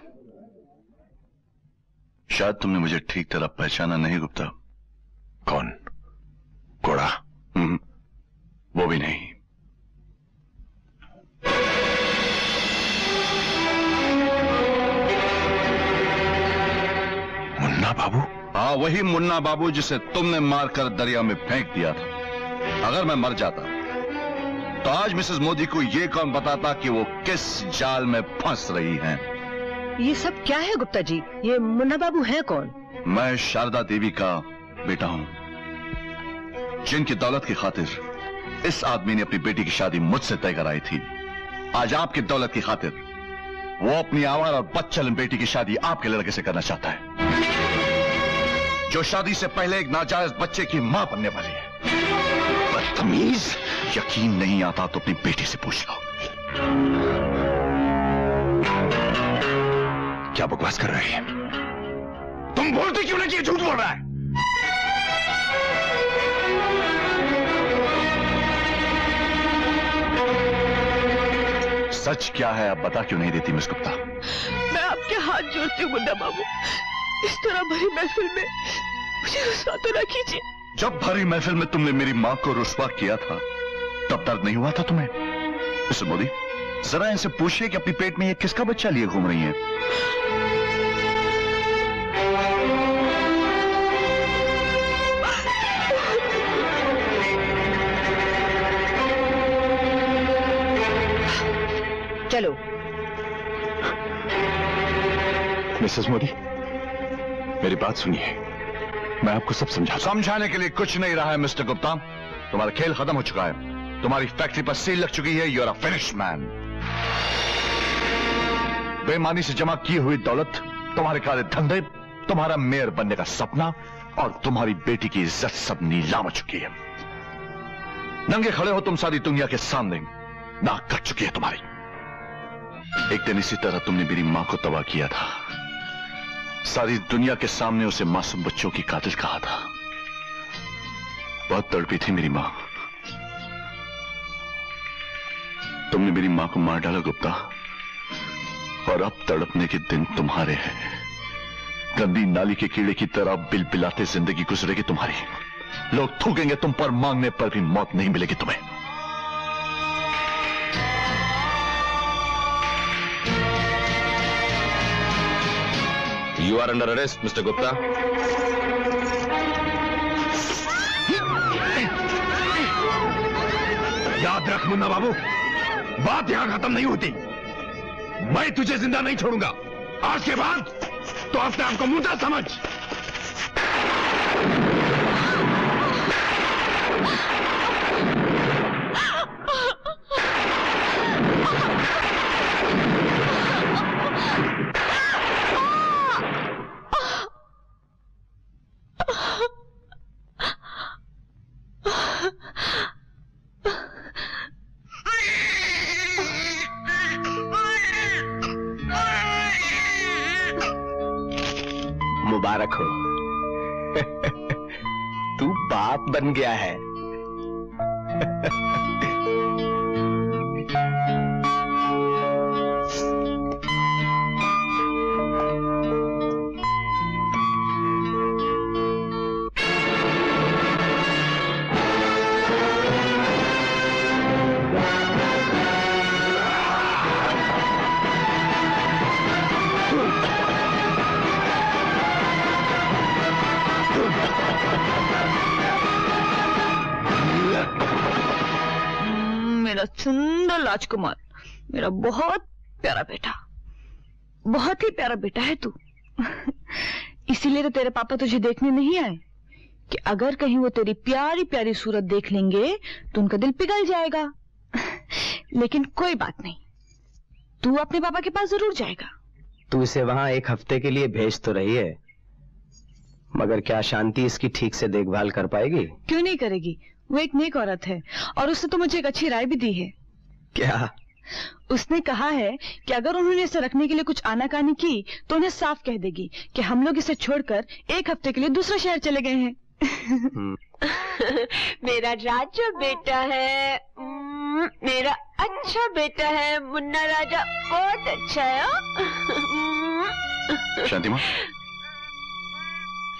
शायद तुमने मुझे ठीक तरह पहचाना नहीं, गुप्ता। कौन? घोड़ा। वो भी नहीं। मुन्ना बाबू? हाँ वही मुन्ना बाबू जिसे तुमने मारकर दरिया में फेंक दिया था। अगर मैं मर जाता तो आज मिसेस मोदी को यह कौन बताता कि वो किस जाल में फंस रही हैं? ये सब क्या है, गुप्ता जी? ये मुन्ना बाबू है कौन? मैं शारदा देवी का बेटा हूँ। जिनकी दौलत की खातिर इस आदमी ने अपनी बेटी की शादी मुझसे तय कराई थी। आज आपकी दौलत की खातिर वो अपनी आवार और बच्चलन बेटी की शादी आपके लड़के से करना चाहता है। जो शादी से पहले एक नाजायज बच्चे की माँ बनने वाली है। बदतमीज यकीन नहीं आता तो अपनी बेटी से पूछ लो। क्या बकवास कर रहे हैं? तुम बोलते क्यों नहीं कि झूठ बोल रहा है? सच क्या है आप बता क्यों नहीं देती मिस गुप्ता? मैं आपके हाथ जोड़ती हूँ मुन्ना बाबू। इस तरह भरी महफिल में मुझे रुसवा तो ना कीजिए। जब भरी महफिल में तुमने मेरी माँ को रुसवा किया था तब दर्द नहीं हुआ था तुम्हें? मिस्टर मोदी? जरा इनसे पूछिए कि अपनी पेट में ये किसका बच्चा लिए घूम रही है? चलो। मिसेस मोदी मेरी बात सुनिए। मैं आपको सब समझा समझाने के लिए कुछ नहीं रहा है मिस्टर गुप्ता। तुम्हारा खेल खत्म हो चुका है। तुम्हारी फैक्ट्री पर सील लग चुकी है। यूर अ फिनिश मैन बेमानी से जमा की हुई दौलत तुम्हारे काले धंधे, तुम्हारा मेयर बनने का सपना और तुम्हारी बेटी की इज़्ज़त सब नीलाम हो चुकी है। नंगे खड़े हो तुम सारी दुनिया के सामने। नाक कट चुकी है तुम्हारी। एक दिन इसी तरह तुमने मेरी माँ को तबाह किया था। सारी दुनिया के सामने उसे मासूम बच्चों की कातिल कहा था। बहुत तड़पी थी मेरी माँ। तुमने मेरी माँ को मार डाला गुप्ता और अब तड़पने के दिन तुम्हारे हैं गंदी नाली के कीड़े की तरह बिल बिलाते ज़िंदगी गुजरेगी तुम्हारी लोग थूकेंगे तुम पर मांगने पर भी मौत नहीं मिलेगी तुम्हें You are under arrest, Mr. Gupta. याद रख मुन्ना बाबू बात यहाँ खत्म नहीं होती। मैं तुझे ज़िंदा नहीं छोड़ूँगा। आज के बाद तो अपने आप को मुद्दा समझ। मुबारक हो। तू बाप बन गया है। राजकुमार मेरा बहुत प्यारा बेटा। बहुत ही प्यारा बेटा है तू। इसीलिए तो तेरे पापा तुझे देखने नहीं आए कि अगर कहीं वो तेरी प्यारी प्यारी सूरत देख लेंगे तो उनका दिल पिघल जाएगा। लेकिन कोई बात नहीं तू अपने पापा के पास ज़रूर जाएगा। तू इसे वहाँ एक हफ़्ते के लिए भेज तो रही है मगर क्या शांति इसकी ठीक से देखभाल कर पाएगी? क्यों नहीं करेगी? वो एक नेक औरत है और उसने तो मुझे एक अच्छी राय भी दी है। क्या? उसने कहा है कि अगर उन्होंने इसे रखने के लिए कुछ आनाकानी की तो उन्हें साफ़ कह देगी कि हम लोग इसे छोड़कर एक हफ़्ते के लिए दूसरे शहर चले गए हैं। मेरा राजा बेटा है। मेरा अच्छा बेटा है। मुन्ना राजा बहुत अच्छा है हाँ? शांति माँ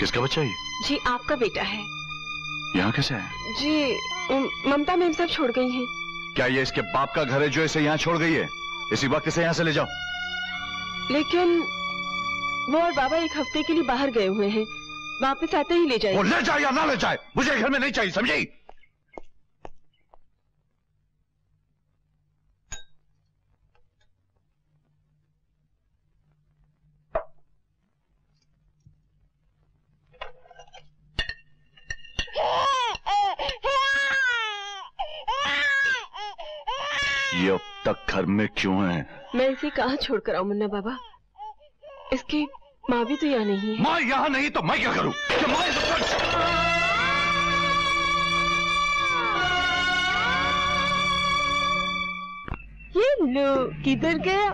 किसका बच्चा है जी आपका बेटा है। यहाँ कैसे है जी ममता मैम सब छोड़ गई हैं। क्या ये इसके बाप का घर है जो इसे यहाँ छोड़ गई है? इसी वक्त इसे यहाँ से ले जाओ। लेकिन वो और बाबा एक हफ़्ते के लिए बाहर गए हुए हैं। वापस आते ही ले वो ले जाए या ना ले जाए? मुझे घर में नहीं चाहिए समझी? ये अब तक घर में क्यों है? मैं इसे कहाँ छोड़कर आऊ मुन्ना बाबा? इसकी माँ भी तो यहाँ नहीं है। माँ यहाँ नहीं तो मैं क्या करूँ? ये लो किधर गया?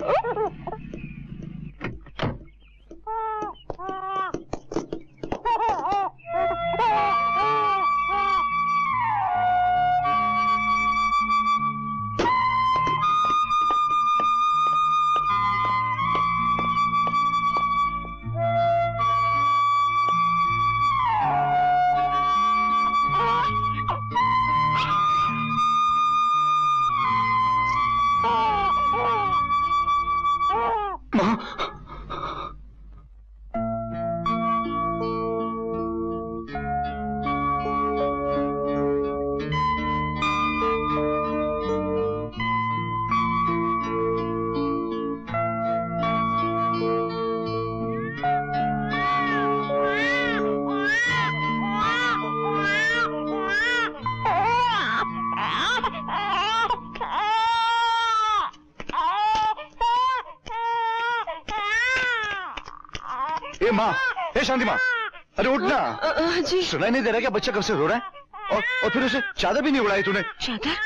जी सुनाई नहीं दे रहा क्या? बच्चा कब से रो रहा है? और और फिर उसे चादर भी नहीं उड़ाई तूने। चादर?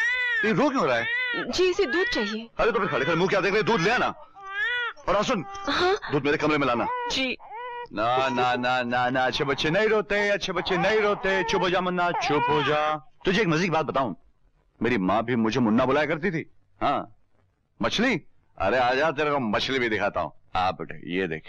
ये रो क्यों रहा है? जी इसे दूध चाहिए। अरे तो फिर खड़े खड़े मुँह क्या देख रहे दूध ले आना। और सुन हाँ। दूध मेरे कमरे में लाना। जी। ना ना ना ना ना अच्छे बच्चे नहीं रोते अच्छे बच्चे नहीं रोते। चुप हो जा मुन्ना चुप हो जा। तुझे एक मज़े की बात बताऊँ। मेरी माँ भी मुझे मुन्ना बुलाया करती थी। हाँ। मछली? अरे आजा तेरे को मछली भी दिखाता हूँ। आप बेटे ये देख।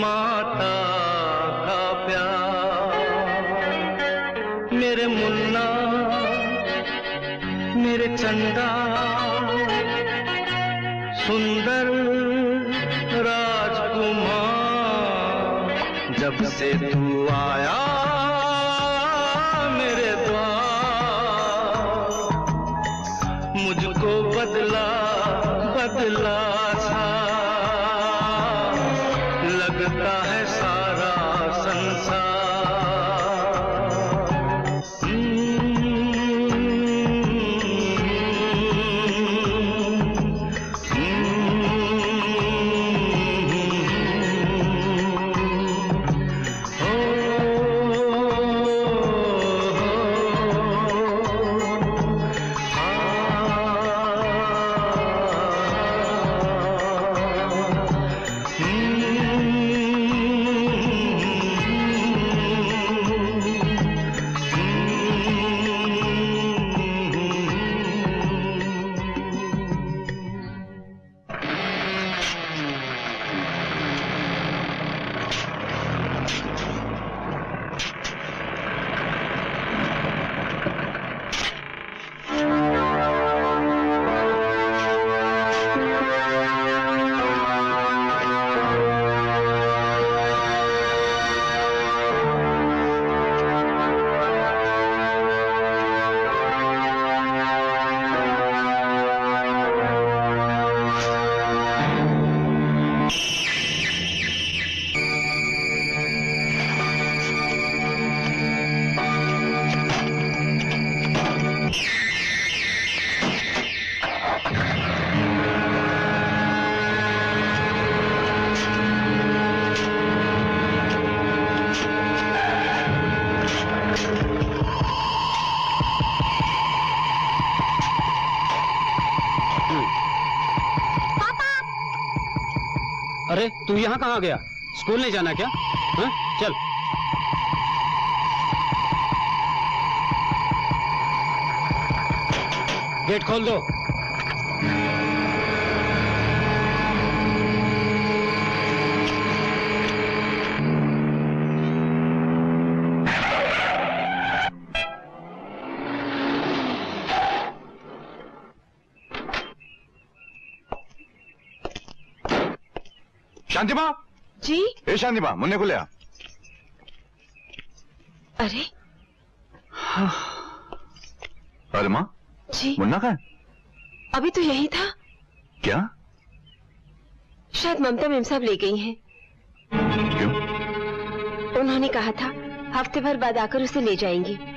माता कहाँ गया? स्कूल नहीं जाना क्या? हा? चल। गेट खोल दो। शांतिमा? ए शांति मुन्ने को ले आ। अरे। अरे माँ जी। मुन्ना कहाँ है? अभी तो यही था। क्या? शायद ममता मेम साहब ले गई हैं। क्यों? उन्होंने कहा था हफ़्ते भर बाद आकर उसे ले जाएँगी।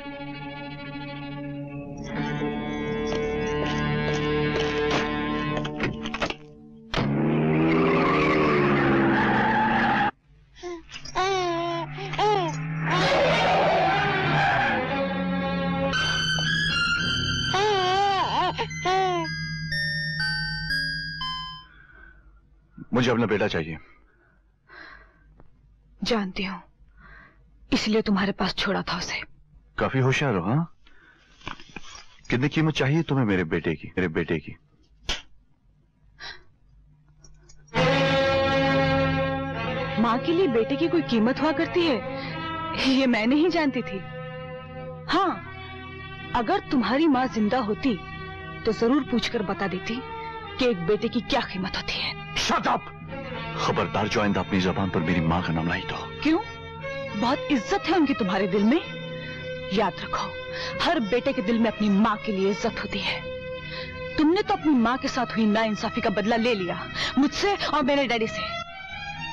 मुझे अपना बेटा चाहिए। जानती हूँ। इसलिए तुम्हारे पास छोड़ा था उसे। काफ़ी होशियार हो हाँ? कितनी कीमत चाहिए तुम्हें मेरे बेटे की मेरे बेटे की? माँ के लिए बेटे की कोई कीमत हुआ करती है? ये मैं नहीं जानती थी। हाँ अगर तुम्हारी माँ ज़िंदा होती तो ज़रूर पूछकर बता देती। कि एक बेटे की क्या कीमत होती है? शट खबरदार जो आइंदा अपनी जबान पर मेरी माँ का नाम लाई तो क्यों? बहुत इज़्ज़त है उनकी तुम्हारे दिल में? याद रखो हर बेटे के दिल में अपनी माँ के लिए इज़्ज़त होती है। तुमने तो अपनी माँ के साथ हुई नाइंसाफी का बदला ले लिया मुझसे और मेरे डैडी से।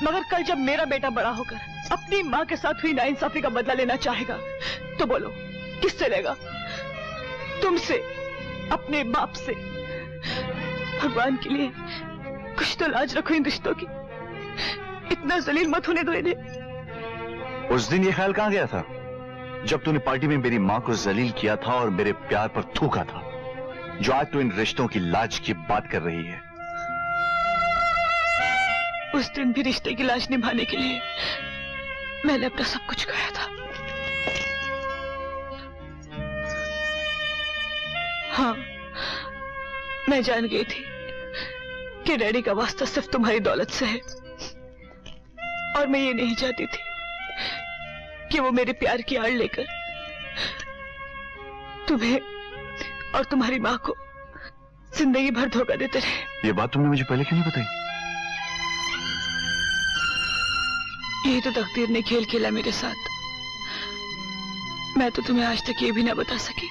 मगर कल जब मेरा बेटा बड़ा होकर अपनी माँ के साथ हुई नाइंसाफी का बदला लेना चाहेगा तो बोलो किससे लेगा? तुमसे अपने बाप से। भगवान के लिए कुछ तो लाज रखो इन रिश्तों की। इतना जलील मत होने दो इन्हें। उस दिन ये ख्याल कहाँ गया था? जब तूने पार्टी में मेरी माँ को जलील किया था और मेरे प्यार पर थूका था जो आज तू इन रिश्तों की लाज की बात कर रही है। उस दिन भी रिश्ते की लाज निभाने के लिए मैंने अपना सब कुछ खाया था। हाँ मैं जान गई थी। कि डैडी का वास्ता सिर्फ़ तुम्हारी दौलत से है। और मैं ये नहीं चाहती थी कि वो मेरे प्यार की आड़ लेकर तुम्हें और तुम्हारी माँ को ज़िंदगी भर धोखा देते रहे। ये बात तुमने मुझे पहले क्यों नहीं बताई? यही तो तकदीर ने खेल खेला मेरे साथ। मैं तो तुम्हें आज तक ये भी ना बता सकी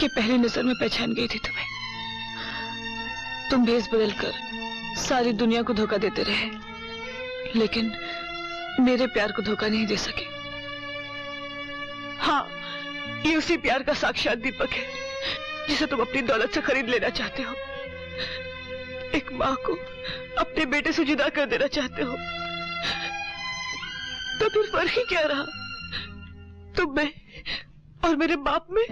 कि पहली नज़र में पहचान गई थी तुम्हें। तुम भेस बदल कर सारी दुनिया को धोखा देते रहे। लेकिन मेरे प्यार को धोखा नहीं दे सके। हाँ ये उसी प्यार का साक्षात दीपक है, जिसे तुम अपनी दौलत से खरीद लेना चाहते हो। एक माँ को अपने बेटे से जुदा कर देना चाहते हो। तो फिर फ़र्क ही क्या रहा? तुम में और मेरे बाप में?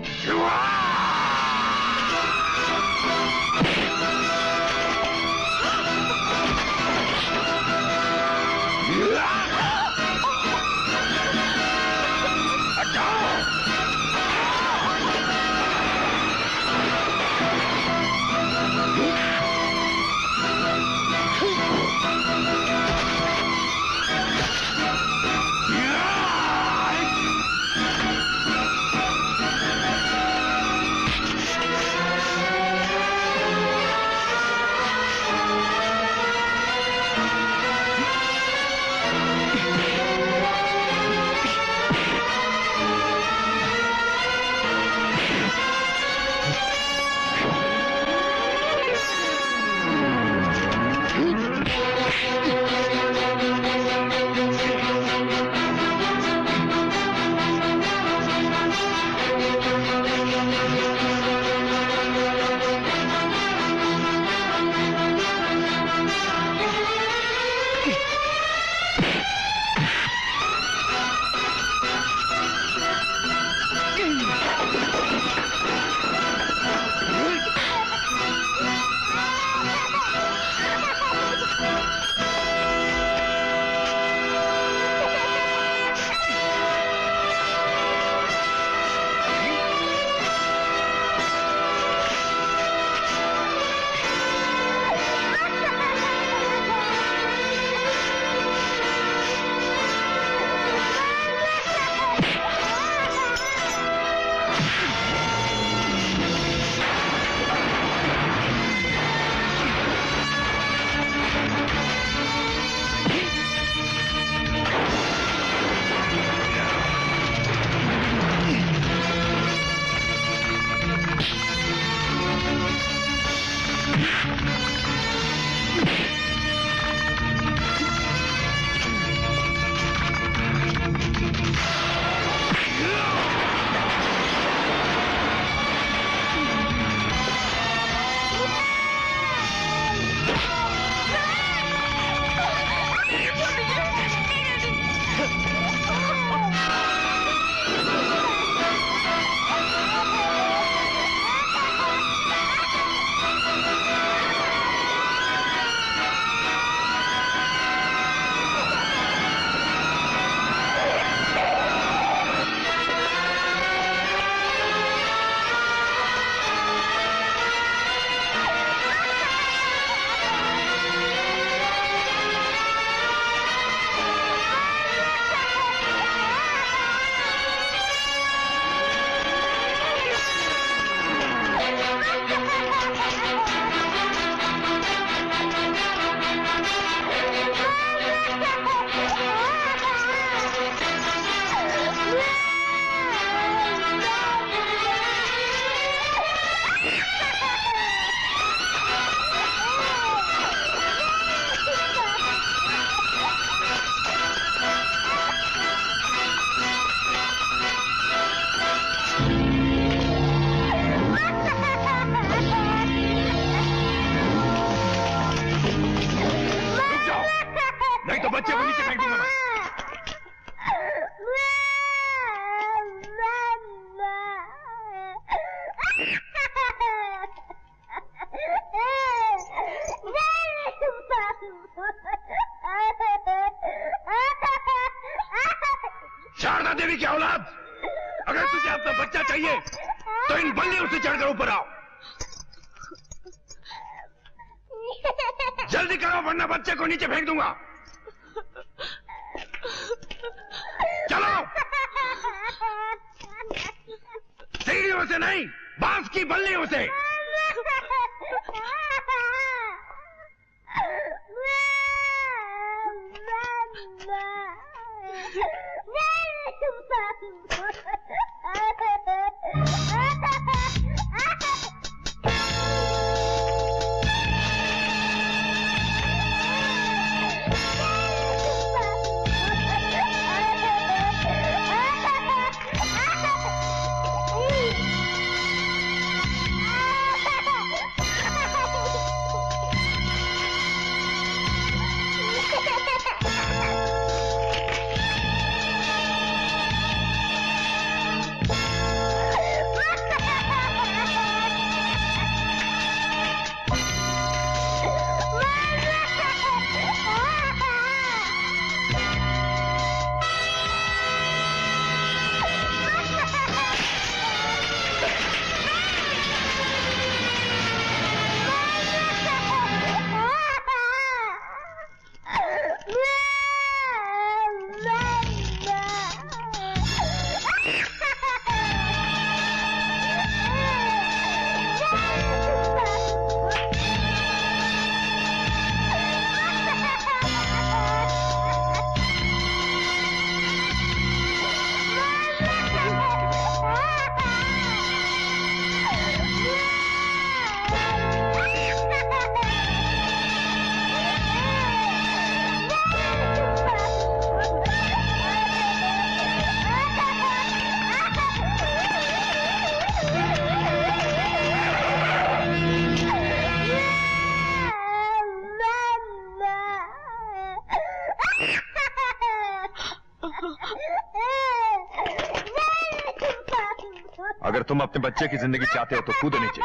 अपने बच्चे की ज़िंदगी चाहते हो तो कूदो नीचे।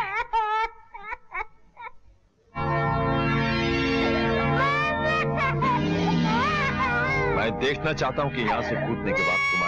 मैं देखना चाहता हूँ कि यहाँ से कूदने के बाद तुम्हारा